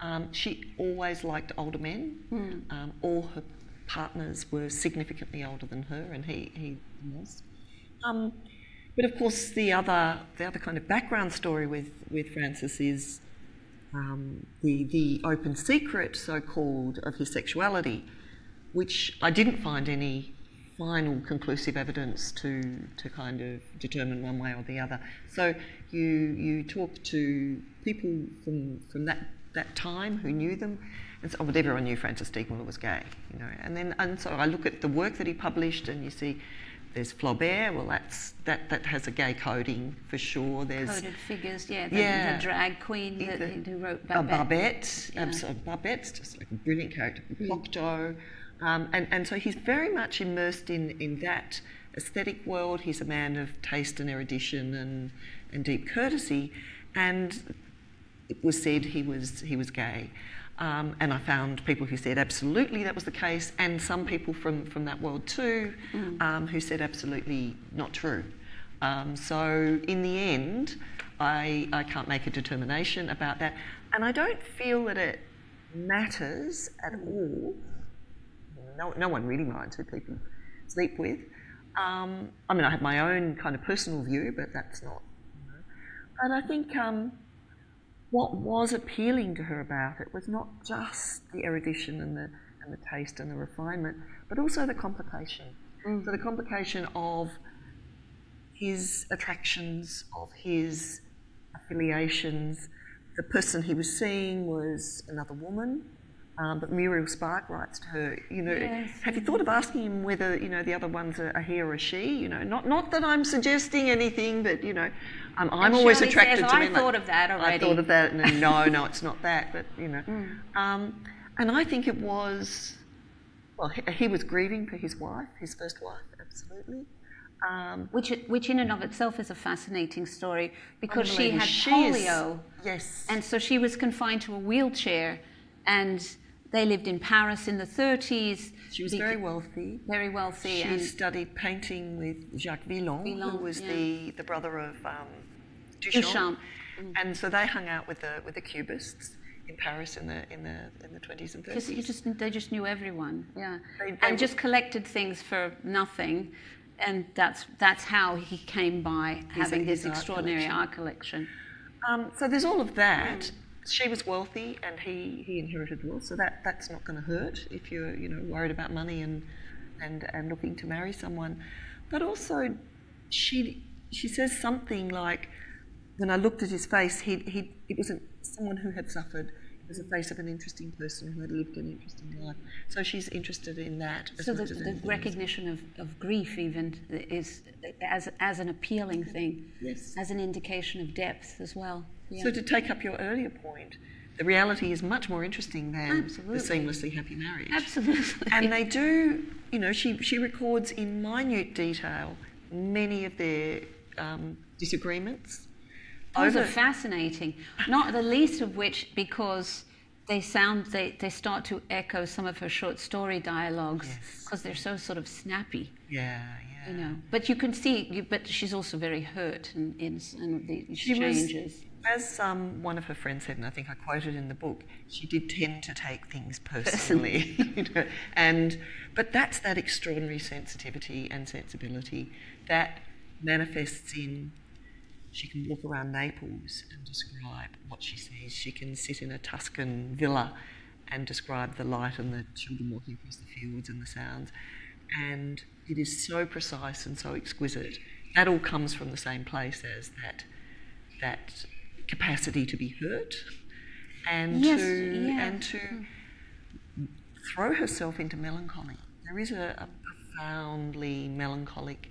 Um, she always liked older men. Um, all her partners were significantly older than her, and he he was. Um, but of course, the other the other kind of background story with with Francis is um, the, the open secret, so called, of his sexuality, which I didn't find any final conclusive evidence to, to kind of determine one way or the other. So you, you talk to people from, from that, that time who knew them, and so, oh, but everyone knew Francis Steegmuller was gay, you know. And then and so I look at the work that he published, and you see there's Flaubert. Well, that's that that has a gay coding for sure. There's Coded figures, yeah. The, Yeah. the drag queen that, the- who wrote uh, Barbette. Yeah. Um, so Barbette's just like a brilliant character. Cocteau. Um, and, and so he's very much immersed in, in that aesthetic world. He's a man of taste and erudition and, and deep courtesy. And it was said he was, he was gay. Um, and I found people who said absolutely that was the case, and some people from, from that world too um, who said absolutely not true. Um, so in the end, I, I can't make a determination about that. And I don't feel that it matters at all. No, no one really minds who people sleep with. Um, I mean, I have my own kind of personal view, but that's not. You know. And I think um, what was appealing to her about it was not just the erudition and the, and the taste and the refinement, but also the complication. Mm. So the complication of his attractions, of his affiliations. The person he was seeing was another woman. Um, but Muriel Spark writes to her, you know, yes. have you thought of asking him whether, you know, the other one's a, a he or a she? You know, not not that I'm suggesting anything, but, you know, um, I'm always Shirley attracted says, to I men. thought of that already. I thought of that, and no, no, it's not that, but, you know. Mm. Um, and I think it was, well, he, he was grieving for his wife, his first wife, absolutely. Um, which, which in and of itself is a fascinating story because she had she polio. Is, yes. And so she was confined to a wheelchair, and they lived in Paris in the 30s. She was very wealthy. Very wealthy. She studied painting with Jacques Villon, Villon who was yeah. the, the brother of um, Duchamp. Duchamp. Mm. And so they hung out with the, with the Cubists in Paris in the in the in the twenties and thirties. Just they just knew everyone, yeah, they, they and just collected things for nothing, and that's that's how he came by his, having his, his extraordinary art collection. Art collection. Um, so there's all of that. Mm. She was wealthy, and he, he inherited wealth. So that, that's not going to hurt if you're you know worried about money and and and looking to marry someone. But also, she she says something like, when I looked at his face, he he it wasn't someone who had suffered It was the face of an interesting person who had lived an interesting life. So she's interested in that. so the, the recognition of, of grief even is as as an appealing thing. Yes. As an indication of depth as well. Yeah. So to take up your earlier point, the reality is much more interesting than Absolutely. the seamlessly happy marriage. Absolutely. And they do, you know, she she records in minute detail many of their um, disagreements those are fascinating, not the least of which because they sound they, they start to echo some of her short story dialogues because yes. they're so sort of snappy. Yeah, yeah. You know, but you can see, you, but she's also very hurt in, in, in the exchanges. As um, one of her friends said, and I think I quoted in the book, she did tend to take things personally, [laughs] you know, and but that's that extraordinary sensitivity and sensibility that manifests in she can walk around Naples and describe what she sees. She can sit in a Tuscan villa and describe the light and the children walking across the fields and the sounds. And it is so precise and so exquisite. That all comes from the same place as that that capacity to be hurt and yes, to yeah. and to throw herself into melancholy. There is a, a profoundly melancholic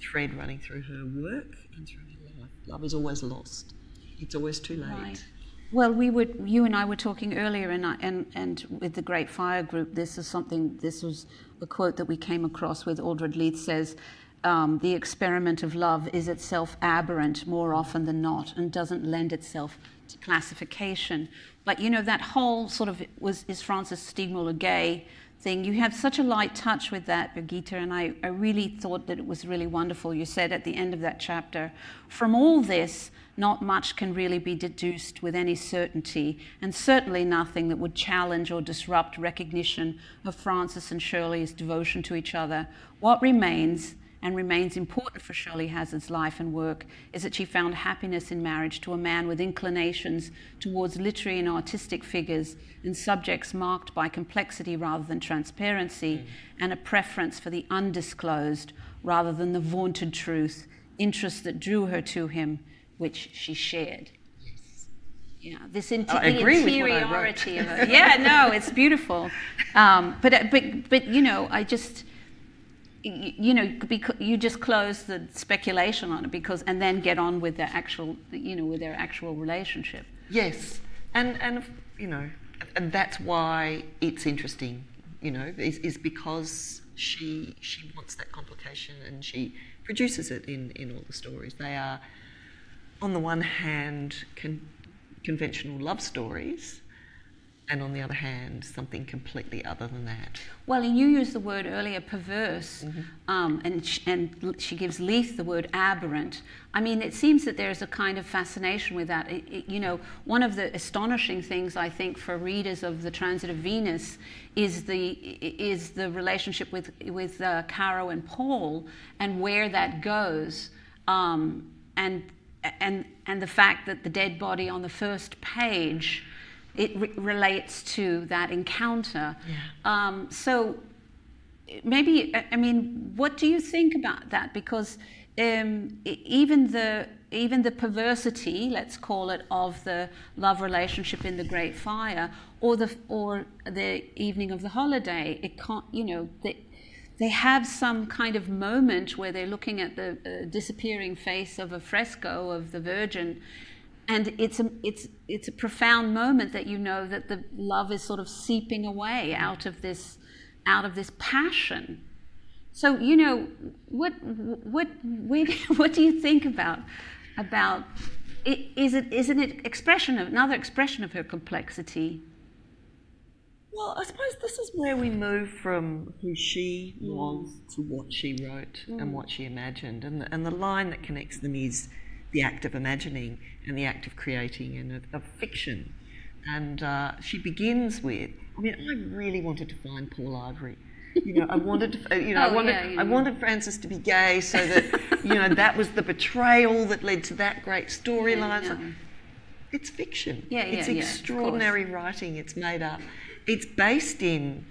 thread running through her work and through her life. love is always lost. It's always too late. Right. Well, we would, you and I were talking earlier, and, I, and, and with the Great Fire Group, this is something, this was a quote that we came across with Aldred Leith says, um, the experiment of love is itself aberrant more often than not and doesn't lend itself to classification. But you know, that whole sort of was is Francis Steegmuller gay thing. You have such a light touch with that, Brigitta, and I, I really thought that it was really wonderful. You said at the end of that chapter, from all this, not much can really be deduced with any certainty, and certainly nothing that would challenge or disrupt recognition of Francis and Shirley's devotion to each other. What remains and remains important for Shirley Hazzard's life and work is that she found happiness in marriage to a man with inclinations towards literary and artistic figures and subjects marked by complexity rather than transparency, mm. and a preference for the undisclosed rather than the vaunted truth, interests that drew her to him, which she shared. Yeah, this inter- the interiority of it. Yeah, no, it's beautiful. Um, but, but, but, you know, I just, you know, you just close the speculation on it because, and then get on with their actual, you know, with their actual relationship. Yes, and and you know, and that's why it's interesting. You know, is, is because she she wants that complication and she produces it in in all the stories. They are, on the one hand, con- conventional love stories and on the other hand, something completely other than that. Well, you used the word earlier, perverse, mm-hmm. um, and, sh- and she gives Leith the word aberrant. I mean, it seems that there's a kind of fascination with that. It, it, you know, one of the astonishing things I think for readers of the Transit of Venus is the is the relationship with with uh, Caro and Paul and where that goes, um, and and and the fact that the dead body on the first page it re- relates to that encounter. Yeah. Um, so maybe I mean, what do you think about that? Because um, even the even the perversity, let's call it, of the love relationship in the Great Fire, or the or the evening of the holiday, it can't, you know, they, they have some kind of moment where they're looking at the uh, disappearing face of a fresco of the Virgin, and it's a it's it's a profound moment that you know that the love is sort of seeping away out of this out of this passion so you know, what what [laughs] what do you think about about is it isn't it expression of another expression of her complexity? Well, I suppose this is where we move from who she mm. was to what she wrote mm. and what she imagined, and the, and the line that connects them is the act of imagining and the act of creating and of, of fiction. And uh, she begins with, I mean, I really wanted to find Paul Ivory you know, I wanted, to, uh, you know, [laughs] oh, I wanted, yeah, yeah. I wanted Frances to be gay so that, you know, that was the betrayal that led to that great storyline. Yeah, it's fiction. Yeah, yeah, It's extraordinary writing. It's made up. It's based in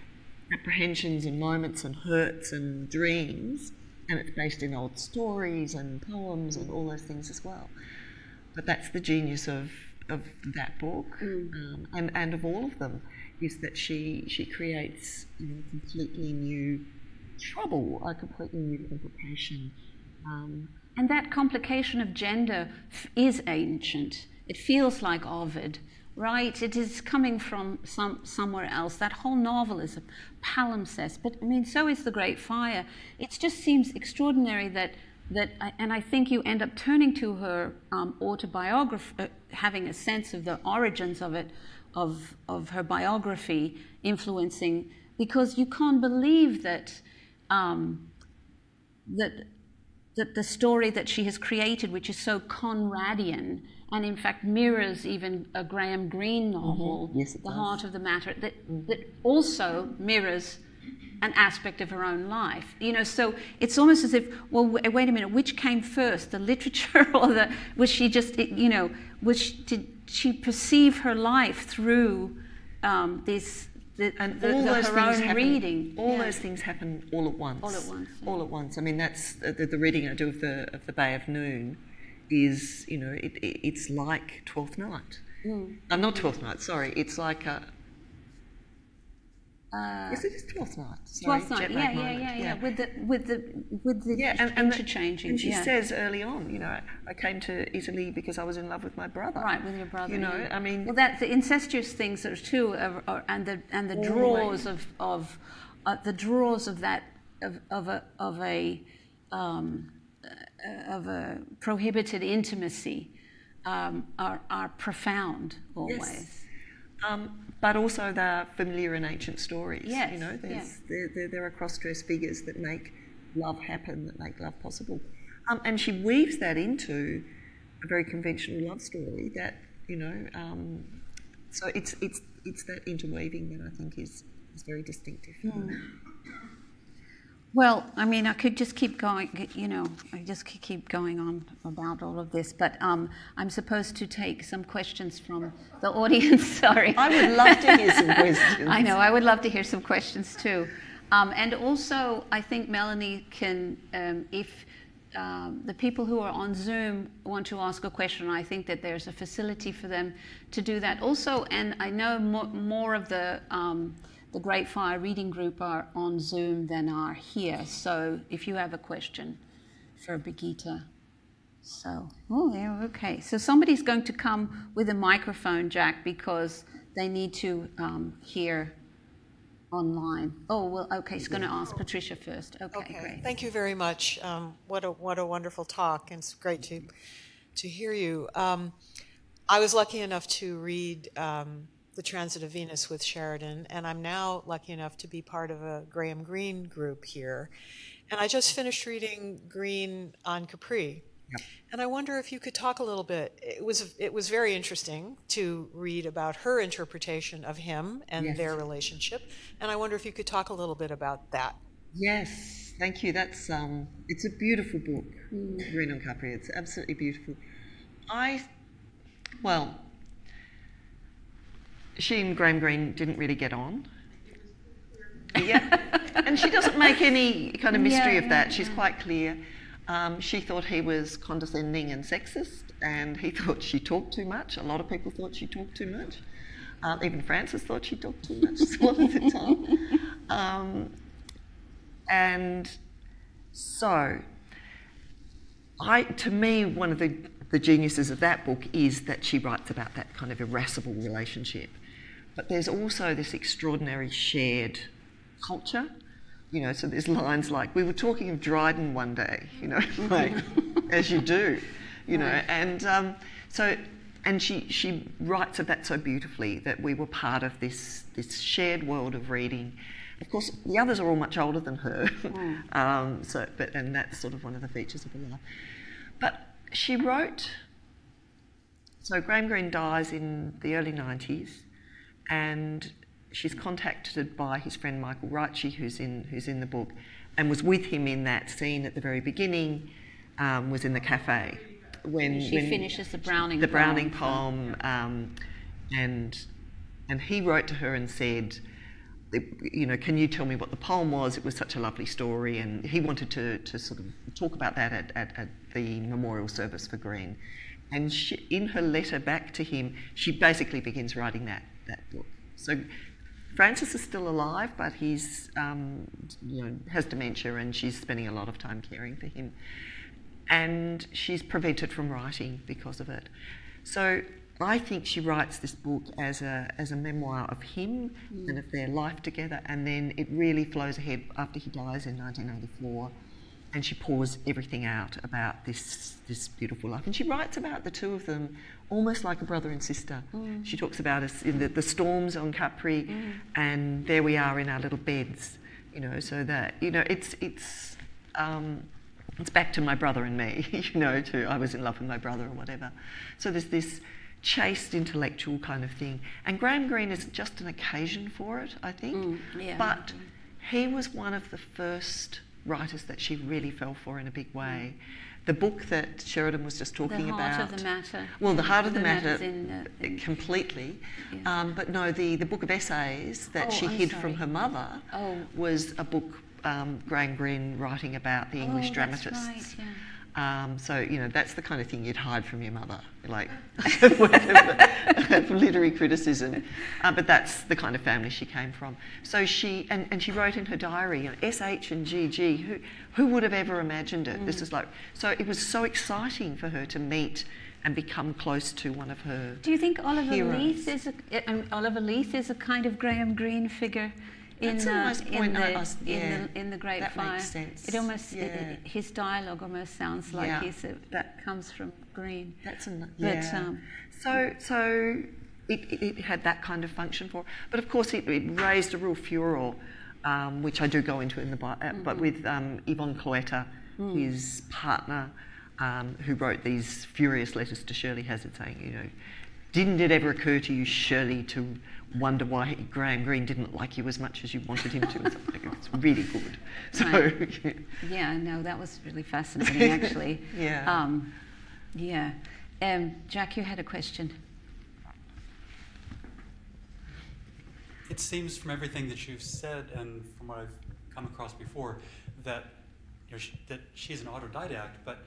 apprehensions and moments and hurts and dreams, and it's based in old stories and poems and all those things as well. But that's the genius of of that book mm. um, and and of all of them is that she she creates you know, completely new trouble, a completely new complication. Um, and that complication of gender is ancient. It feels like Ovid, right? It is coming from some, somewhere else. That whole novel is a palimpsest. But I mean, so is The Great Fire. It just seems extraordinary that that, and I think you end up turning to her um, autobiography, uh, having a sense of the origins of it, of, of her biography influencing, because you can't believe that, um, that, that the story that she has created, which is so Conradian, and in fact mirrors even a Graham Greene novel, mm-hmm. yes, The does. Heart of the Matter, that, that also mirrors an aspect of her own life. You know, so it's almost as if, well, wait a minute, which came first, the literature [laughs] or the, was she just, you know, was she, did she perceive her life through um, this, the, and the, all the, those her things own happen, reading. All yeah. those things happen all at once. All at once. Yeah. All at once. I mean, that's the, the, reading I do of the of the Bay of Noon is, you know, it, it, it's like Twelfth Night. Mm. Uh, not Twelfth Night. Sorry, it's like a, uh, yes, it is Twelfth Night. Sorry, Twelfth Night, yeah, yeah, yeah, yeah, With the with the with the yeah, and, and interchanging. and she says early on, you know, I came to Italy because I was in love with my brother. Right, with your brother. You know. I mean, well, that the incestuous things are too, are, are, and the and the draws of of uh, the draws of that of of a of a um, uh, of a prohibited intimacy um, are are profound always. Yes. Um, but also they're familiar and ancient stories. Yes, you know, yeah. there, there, there, are cross-dressed figures that make love happen, that make love possible. Um, and she weaves that into a very conventional love story that, you know, um, so it's, it's, it's that interweaving that I think is, is very distinctive. Mm. Well, I mean, I could just keep going, you know, I just keep going on about all of this, but um, I'm supposed to take some questions from the [laughs] audience. Sorry. I would love to hear some [laughs] questions. I know, I would love to hear some questions too. Um, and also, I think Melanie can, um, if um, the people who are on Zoom want to ask a question, I think that there's a facility for them to do that. Also, and I know more, more of the um, the Great Fire Reading Group are on Zoom than are here. So if you have a question for Brigitte. So, oh, yeah, okay. So somebody's going to come with a microphone, Jack, because they need to um, hear online. Oh, well, okay, it's going to ask Patricia first. Okay, okay. great. Thank you very much. Um, what, a, what a wonderful talk, and it's great to, to hear you. Um, I was lucky enough to read um, the Transit of Venus with Sheridan, and I'm now lucky enough to be part of a Graham Greene group here. And I just finished reading Greene on Capri. Yep. And I wonder if you could talk a little bit. It was it was very interesting to read about her interpretation of him and yes. their relationship. And I wonder if you could talk a little bit about that. Yes, thank you. That's um, it's a beautiful book, mm. Greene on Capri. It's absolutely beautiful. I, well, she and Graham Greene didn't really get on. yeah, and she doesn't make any kind of mystery Yeah, of that. yeah, She's quite clear. Um, she thought he was condescending and sexist, and he [laughs] thought she talked too much. A lot of people thought she talked too much. Um, even Francis thought she talked too much a lot of the time. Um, and so, I, to me, one of the, the geniuses of that book is that she writes about that kind of irascible relationship. But there's also this extraordinary shared culture. You know, so there's lines like, we were talking of Dryden one day, you know, [laughs] like, as you do, you know, and um, so, and she, she writes of that so beautifully that we were part of this, this shared world of reading. Of course, the others are all much older than her, [laughs] um, so, but, and that's sort of one of the features of her life. But she wrote, so Graham Greene dies in the early 90s, and she's contacted by his friend Michael Richey, who's in, who's in the book, and was with him in that scene at the very beginning, um, was in the cafe. When, She when finishes the Browning the Browning poem. poem, um, and, and he wrote to her and said, you know, can you tell me what the poem was? It was such a lovely story, and he wanted to, to sort of talk about that at, at, at the memorial service for Greene. And she, in her letter back to him, she basically begins writing that, that book. So Francis is still alive, but he's, um, you know, has dementia, and she's spending a lot of time caring for him. And she's prevented from writing because of it. So I think she writes this book as a, as a memoir of him and of their life together, and then it really flows ahead after he dies in 1984. And she pours everything out about this, this beautiful life. And she writes about the two of them almost like a brother and sister. She talks about us in the, the storms on Capri, and there we are in our little beds, you know, so that, you know, it's, it's, um, it's back to my brother and me, [laughs] you know, to I was in love with my brother or whatever. So there's this chaste intellectual kind of thing. And Graham Greene is just an occasion for it, I think. Mm, yeah. But he was one of the first writers that she really fell for in a big way. The book that Sheridan was just talking about the heart about. of the matter. Well, the heart of the, matter, in, uh, completely. Yeah. Um, but no, the, the book of essays that Oh, she I'm hid from her mother Oh. was a book um, Graham Greene writing about the English oh, right, yeah. Um, so you know that's the kind of thing you'd hide from your mother, like [laughs] from [laughs] literary criticism. Uh, but that's the kind of family she came from. So she and, and she wrote in her diary, you know, SH and GG. Who who would have ever imagined it? This is like so. It was so exciting for her to meet and become close to one of her. Do you think Oliver Heroes. Leith is a um, Oliver Leith is a kind of Graham Greene figure That's almost in point- the, I- I- yeah, in the in the Great that Fire? makes sense. It almost Yeah. it- his dialogue almost sounds like Yeah. that comes from Greene. That's a But, um, so so it, it, it had that kind of function for, but of course it, it raised a real furor, um, which I do go into in the bi- uh, but with um, Yvonne Cloetta, his partner, um, who wrote these furious letters to Shirley Hazzard saying, you know, didn't it ever occur to you, Shirley, to wonder why Graham Greene didn't like you as much as you wanted him to? And stuff like that. [laughs] It's really good. So. Right. Yeah, no, that was really fascinating, actually. [laughs] Yeah. Um, yeah. Um, Jack, you had a question. It seems from everything that you've said and from what I've come across before that you know, sh- that she's an autodidact. But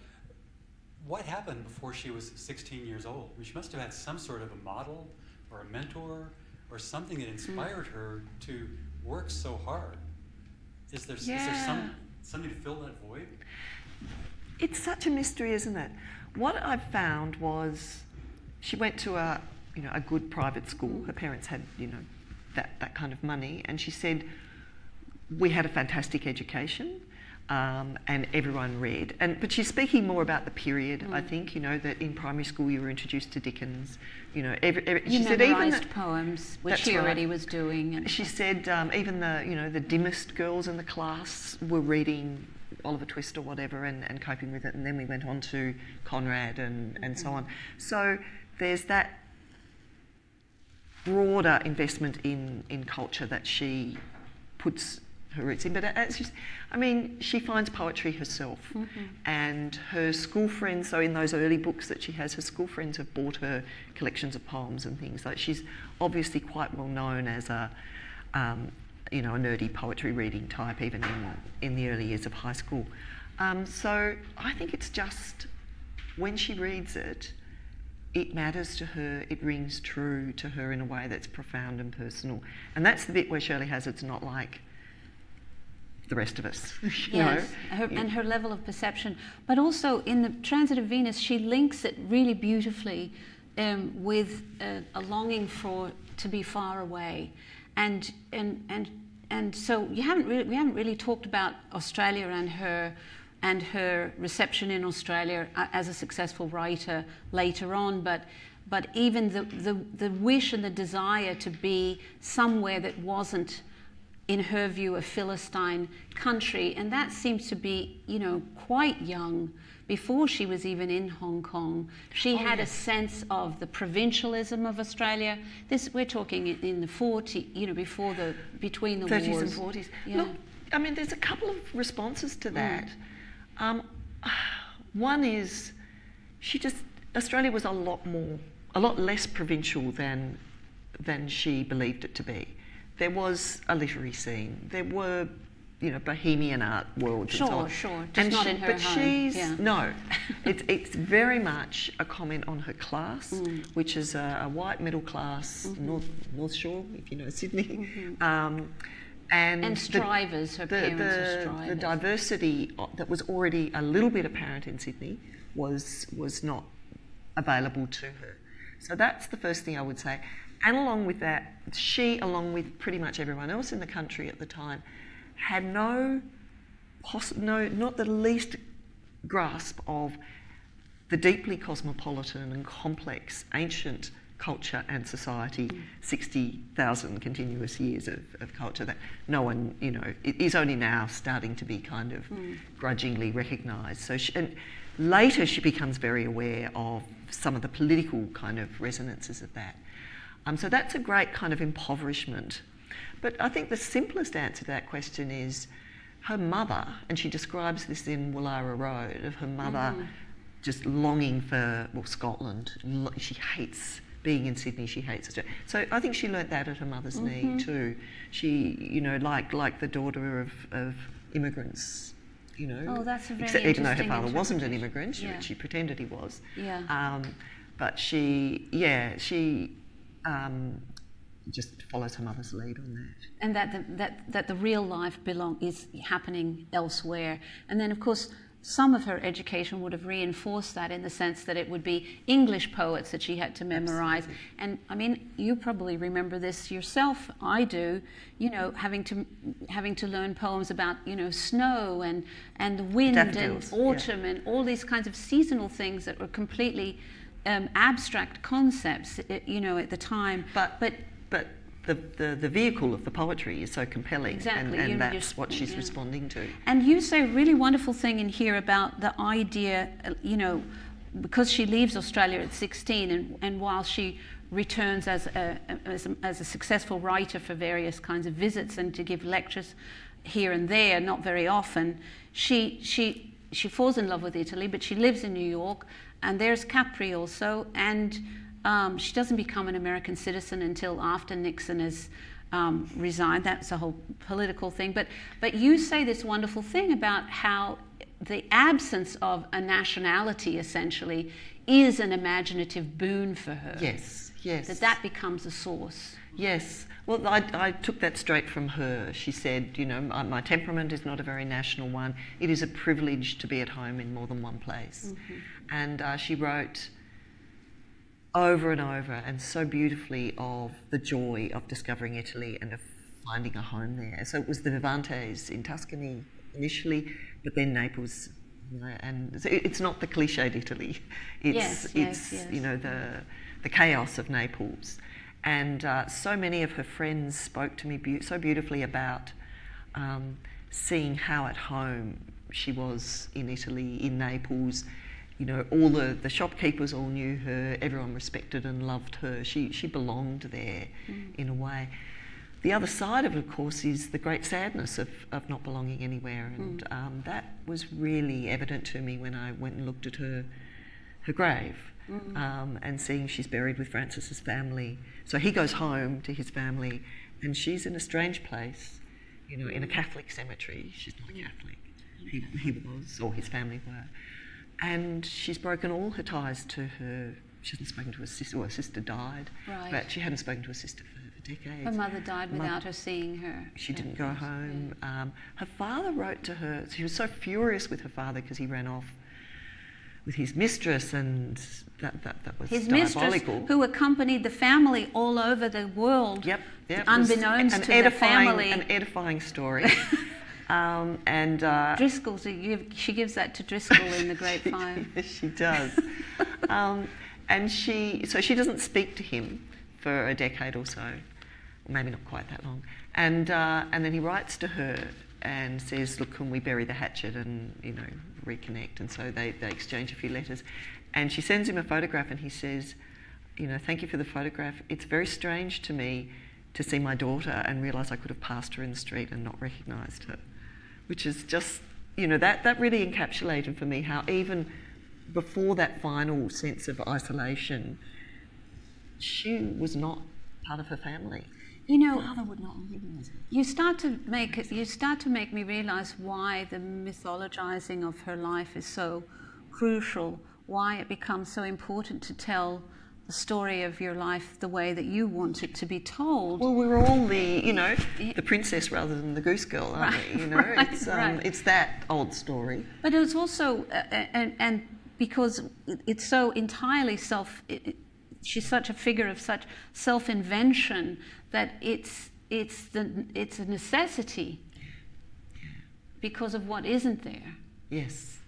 what happened before she was 16 years old? I mean, she must have had some sort of a model or a mentor or something that hmm. inspired her to work so hard. Is there, is there Yeah. some something to fill that void? It's such a mystery, isn't it? What I found was she went to a you know a good private school. Her parents had you know that that kind of money, and she said we had a fantastic education. Um, and everyone read, and but she's speaking more about the period. I think you know that in primary school you were introduced to Dickens. You know, every, every, You she said even the- poems, which she right. already was doing. And she said um, even the you know the dimmest girls in the class were reading Oliver Twist or whatever and, and coping with it, and then we went on to Conrad and, and so on. So there's that broader investment in, in culture that she puts her roots in. But it's just, I mean, she finds poetry herself, mm-hmm. and her school friends. So in those early books that she has, her school friends have bought her collections of poems and things. Like she's obviously quite well known as a, um, you know, a nerdy poetry reading type, even in in the early years of high school. Um, so I think it's just when she reads it it matters to her, it rings true to her in a way that's profound and personal. And that's the bit where Shirley Hazzard's not like the rest of us. [laughs] yes, her, and her level of perception. But also in the Transit of Venus, she links it really beautifully um, with a, a, longing for to be far away, and and and and so you haven't really, we haven't really talked about Australia and her and her reception in Australia uh, as a successful writer later on, but but even the, the, the wish and the desire to be somewhere that wasn't, in her view, a Philistine country, and that seems to be, you know, quite young. Before she was even in Hong Kong, she oh, had yes. a sense of the provincialism of Australia. This we're talking in the 40s, you know, before the between the 30s wars. and 40s. Yeah. Look, I mean, there's a couple of responses to that. Mm. Um, one is she just Australia was a lot more, a lot less provincial than than she believed it to be. There was a literary scene. There were, you know, bohemian art worlds sure, and so on. Sure, just and not she, in her But home. she's yeah. no, [laughs] it's it's very much a comment on her class, mm. which is a, a, white middle class mm-hmm. North North Shore, if you know Sydney. Mm-hmm. Um, and, and strivers, the, her parents the, are strivers. The diversity that was already a little bit apparent in Sydney was was not available to her. So that's the first thing I would say. And along with that, she, along with pretty much everyone else in the country at the time, had no, no, not the least grasp of the deeply cosmopolitan and complex ancient culture and society, 60,000 continuous years of, of culture that no one, you know, is only now starting to be kind of mm. grudgingly recognised. So, she, and later she becomes very aware of some of the political kind of resonances of that. Um, so that's a great kind of impoverishment. But I think the simplest answer to that question is her mother, and she describes this in Woollahra Road, of her mother mm. just longing for, well, Scotland. She hates being in Sydney, she hates Australia. So I think she learnt that at her mother's mm-hmm. knee too. She, you know, like like the daughter of, of immigrants, you know. Oh, that's a very except, Even though her father wasn't an immigrant, yeah. she, she, pretended he was. Yeah. Um, but she, yeah, she um, just follows her mother's lead on that. And that the, that, that the real life belong is happening elsewhere. And then, of course, some of her education would have reinforced that in the sense that it would be English poets that she had to memorize. Absolutely. And I mean, you probably remember this yourself. I do. You know, having to having to learn poems about you know snow and and the wind and autumn yeah. and all these kinds of seasonal things that were completely um, abstract concepts. Eh, you know, at the time. But but but the, the, the, vehicle of the poetry is so compelling, exactly. and, and that's what she's yeah. responding to. And you say a really wonderful thing in here about the idea, uh, you know, because she leaves Australia at 16, and, and while she returns as a, as a, as a successful writer for various kinds of visits and to give lectures here and there, not very often, she, she, she falls in love with Italy, but she lives in New York, and there's Capri also, and um, she doesn't become an American citizen until after Nixon has um, resigned. That's a whole political thing. But, but you say this wonderful thing about how the absence of a nationality essentially is an imaginative boon for her. Yes, yes. That that becomes a source. Yes. Well, I, I, took that straight from her. She said, you know, my, my, temperament is not a very national one. It is a privilege to be at home in more than one place. Mm-hmm. And uh, she wrote over and over and so beautifully of the joy of discovering Italy and of finding a home there. So it was the Vivantes in Tuscany initially, but then Naples. You know, and so it's not the cliched Italy. It's yes, it's yes, yes. you know the the chaos of Naples, and uh, so many of her friends spoke to me be- so beautifully about um, seeing how at home she was in Italy, in Naples, you know, all the, the shopkeepers all knew her, everyone respected and loved her. She, she belonged there mm. in a way. the other side of it, of course, is the great sadness of, of not belonging anywhere, and Mm. um, that was really evident to me when I went and looked at her her grave, Mm. um, and seeing she's buried with Francis's family. So he goes home to his family, and she's in a strange place, you know, in Mm. a Catholic cemetery. She's not a Catholic. He, he was, or his family were, and she's broken all her ties to her. She hasn't spoken to her sister. Well, her sister died, Right. but she hadn't spoken to her sister for, for decades. Her mother died Mo- without her seeing her. she Yeah, didn't go home. Um, her father wrote to her. She was so furious with her father because he ran off with his mistress, and that that, that was His mistress, who accompanied the family all over the world, Yep, yep. it was unbeknownst an to the family. An edifying story. [laughs] um, and uh, Driscoll, she, give, she gives that to Driscoll in The [laughs] Great Fire. yes, she does. um, and she, so she doesn't speak to him for a decade or so, or maybe not quite that long. And uh, and then he writes to her and says, "Look, can we bury the hatchet and you know reconnect?" And so they they exchange a few letters, and she sends him a photograph, and he says, "You know, thank you for the photograph. It's very strange to me." To see my daughter and realise I could have passed her in the street and not recognised her, which is just, you know, that, that really encapsulated for me how even before that final sense of isolation, she was not part of her family. You know, Father would not recognise her. you start to make it, you start to make me realize why the mythologizing of her life is so crucial. Why it becomes so important to tell the story of your life the way that you want it to be told. Well, we're all the, you know, the princess rather than the goose girl, aren't Right, we? You know, right, it's, um, right. it's that old story. But it's also, uh, and, and because it's so entirely self, it, she's such a figure of such self-invention that it's, it's, the, it's a necessity because of what isn't there. Yes,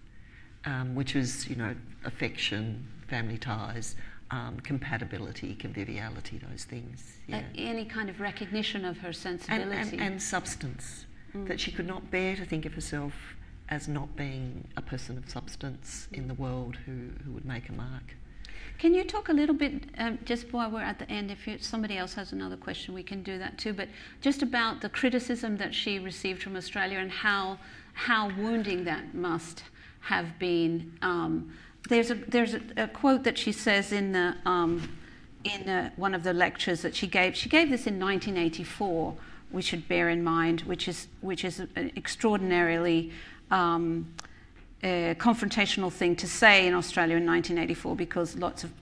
um, which is, you know, affection, family ties, um, compatibility, conviviality, those things. Uh, any kind of recognition of her sensibility. and, and substance. That she could not bear to think of herself as not being a person of substance in the world who, who would make a mark. Can you talk a little bit, um, just while we're at the end, if you, somebody else has another question, we can do that too, but just about the criticism that she received from Australia and how, how wounding that must have been. Um, there's a, there's a, a quote that she says in, the, um, in one of the lectures that she gave. She gave this in 1984, we should bear in mind, which is, which is an extraordinarily um, confrontational thing to say in Australia in 1984 because lots of,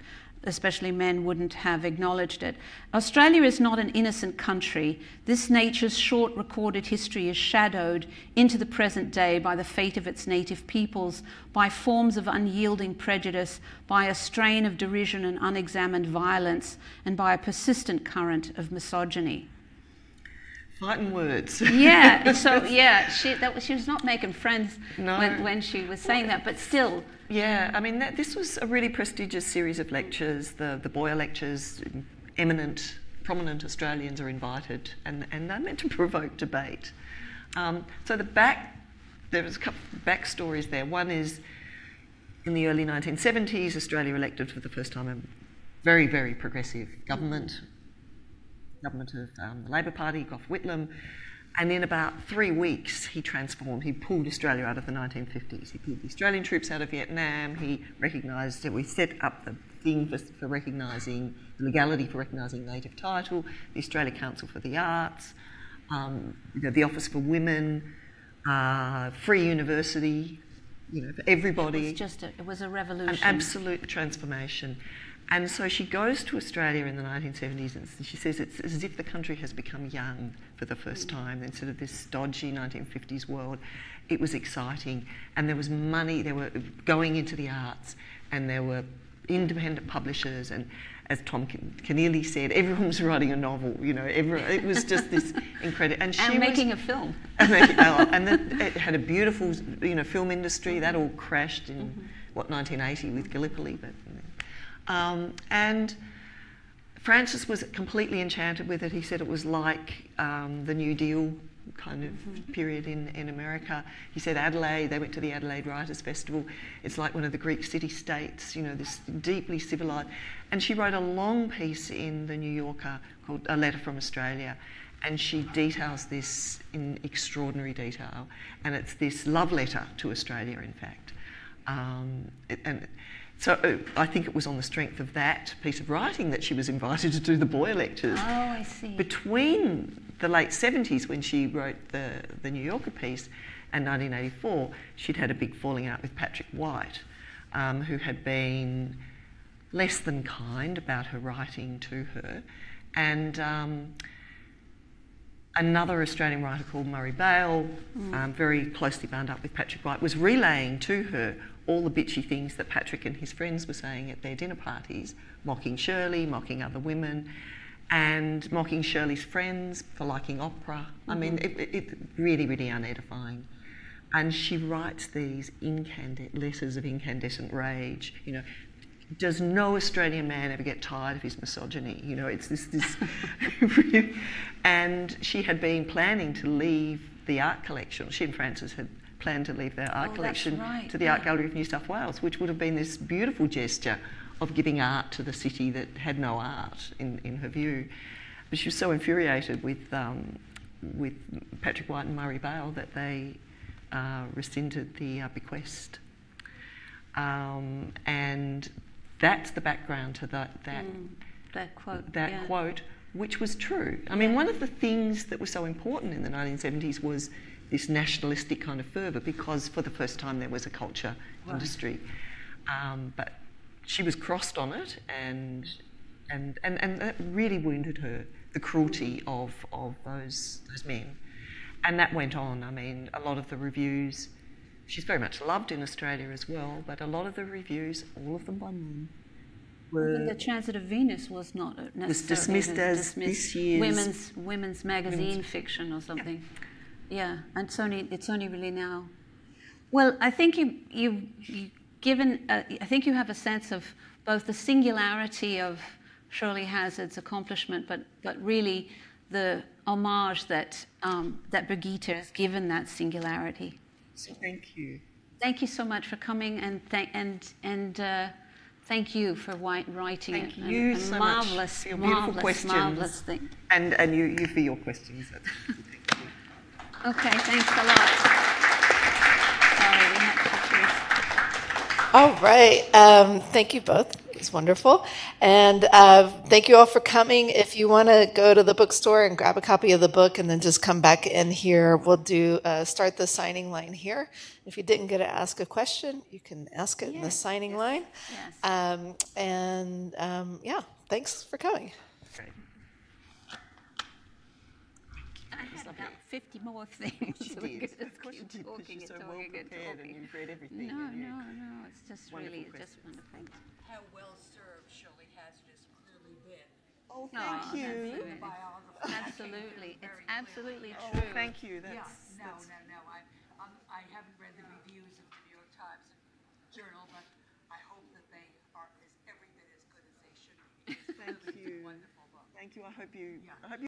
especially men, wouldn't have acknowledged it. Australia is not an innocent country. This nature's short recorded history is shadowed into the present day by the fate of its native peoples, by forms of unyielding prejudice, by a strain of derision and unexamined violence, and by a persistent current of misogyny. Fighting words. [laughs] Yeah, so [laughs] yeah, she, that was, she was not making friends No. when, when she was saying that, but still, Yeah, I mean, that, this was a really prestigious series of lectures. The, the Boyer lectures, eminent, prominent Australians are invited, and, and they're meant to [laughs] provoke debate. Um, so the back, there was a couple of backstories there. One is in the early 1970s, Australia elected for the first time a very, very progressive government, government of um, the Labor Party, Gough Whitlam, and in about three weeks he transformed. He pulled Australia out of the 1950s. He pulled the Australian troops out of Vietnam. He recognised that we set up the thing for, for recognising the legality for recognising native title, the Australia Council for the Arts, um, you know, the Office for Women, uh, free university, you know, for everybody it was just a, it was a revolution. an absolute transformation. And so she goes to Australia in the 1970s and she says it's as if the country has become young for the first mm. time instead of this stodgy 1950s world. It was exciting and there was money, they were going into the arts and there were independent publishers and as Tom Ken- Keneally said, everyone was writing a novel, you know, every, it was just this [laughs] incredible. And she and was, making a film. [laughs] and, oh, and then it had a beautiful, you know, film industry. That all crashed in mm-hmm. what 1980 with Gallipoli, but you know. Um, and Francis was completely enchanted with it. He said it was like um, the New Deal kind of period in, in America. He said Adelaide, they went to the Adelaide Writers Festival. It's like one of the Greek city states, you know, this deeply civilised. And she wrote a long piece in the New Yorker called A Letter from Australia. And she details this in extraordinary detail, and it's this love letter to Australia, in fact. Um, it- and so uh, I think it was on the strength of that piece of writing that she was invited to do the Boyer lectures. Oh, I see. Between the late 70s, when she wrote the, the New Yorker piece, and 1984, she'd had a big falling out with Patrick White, um, who had been less than kind about her writing to her. And um, another Australian writer called Murray Bail, um, very closely bound up with Patrick White, was relaying to her all the bitchy things that Patrick and his friends were saying at their dinner parties, mocking Shirley, mocking other women, and mocking Shirley's friends for liking opera. I mean, mm-hmm. it, it, it really, really unedifying. And she writes these incandescent letters of incandescent rage. You know, does no Australian man ever get tired of his misogyny? You know, it's this, this [laughs] and she had been planning to leave the art collection. She and Francis had planned to leave their art Oh, collection right, to the Art. Gallery of New South Wales, which would have been this beautiful gesture of giving art to the city that had no art in, in her view. But she was so infuriated with, um, with Patrick White and Murray Bail that they uh, rescinded the uh, bequest. Um, and that's the background to that, that, That quote. that yeah. quote, which was true. I mean, one of the things that was so important in the 1970s was this nationalistic kind of fervour because for the first time there was a culture industry. Um, but she was crossed on it and, and, and, and that really wounded her, the cruelty of, of those, those men. And that went on. I mean, a lot of the reviews, she's very much loved in Australia as well, but a lot of the reviews, all of them by men, were the Transit of Venus was not necessarily dismissed as this year's- women's women's magazine fiction or something. Yeah. And it's only it's only really now. Well, I think you you you given uh, I think you have a sense of both the singularity of Shirley Hazzard's accomplishment, but but really the homage that um, that Brigitta has given that singularity. So thank you. Thank you so much for coming and thank and and uh, thank you for wi- writing Thank it. And you a so much for your beautiful marvelous, questions. marvelous thing. And, and you, you for your questions. [laughs] That's- thank you. Okay, thanks a lot. Sorry, we had to All right. Um, thank you both. It was wonderful. And uh, thank you all for coming. If you want to go to the bookstore and grab a copy of the book and then just come back in here, we'll do uh, start the signing line here. If you didn't get to ask a question, you can ask it in the signing line. Yes. Um, and um, yeah, thanks for coming. Great. I had about 50 more [laughs] things. She We're did. Of course keep you did, 'cause talking you're so well talking and prepared and talking. you've read everything. No, no, no. It's just Wonderful really just wonderful. how well served Shirley Hazzard has clearly been. Oh, Oh, thank that's you. Absolutely. [laughs] It's absolutely Oh, true. thank you. Yeah, That's, no, that's no, no, I, um, I haven't read the reviews of the New York Times Journal, but I hope that they are as, every bit as good as they should be. Thank you. Wonderful book. Thank you. I hope you. I hope you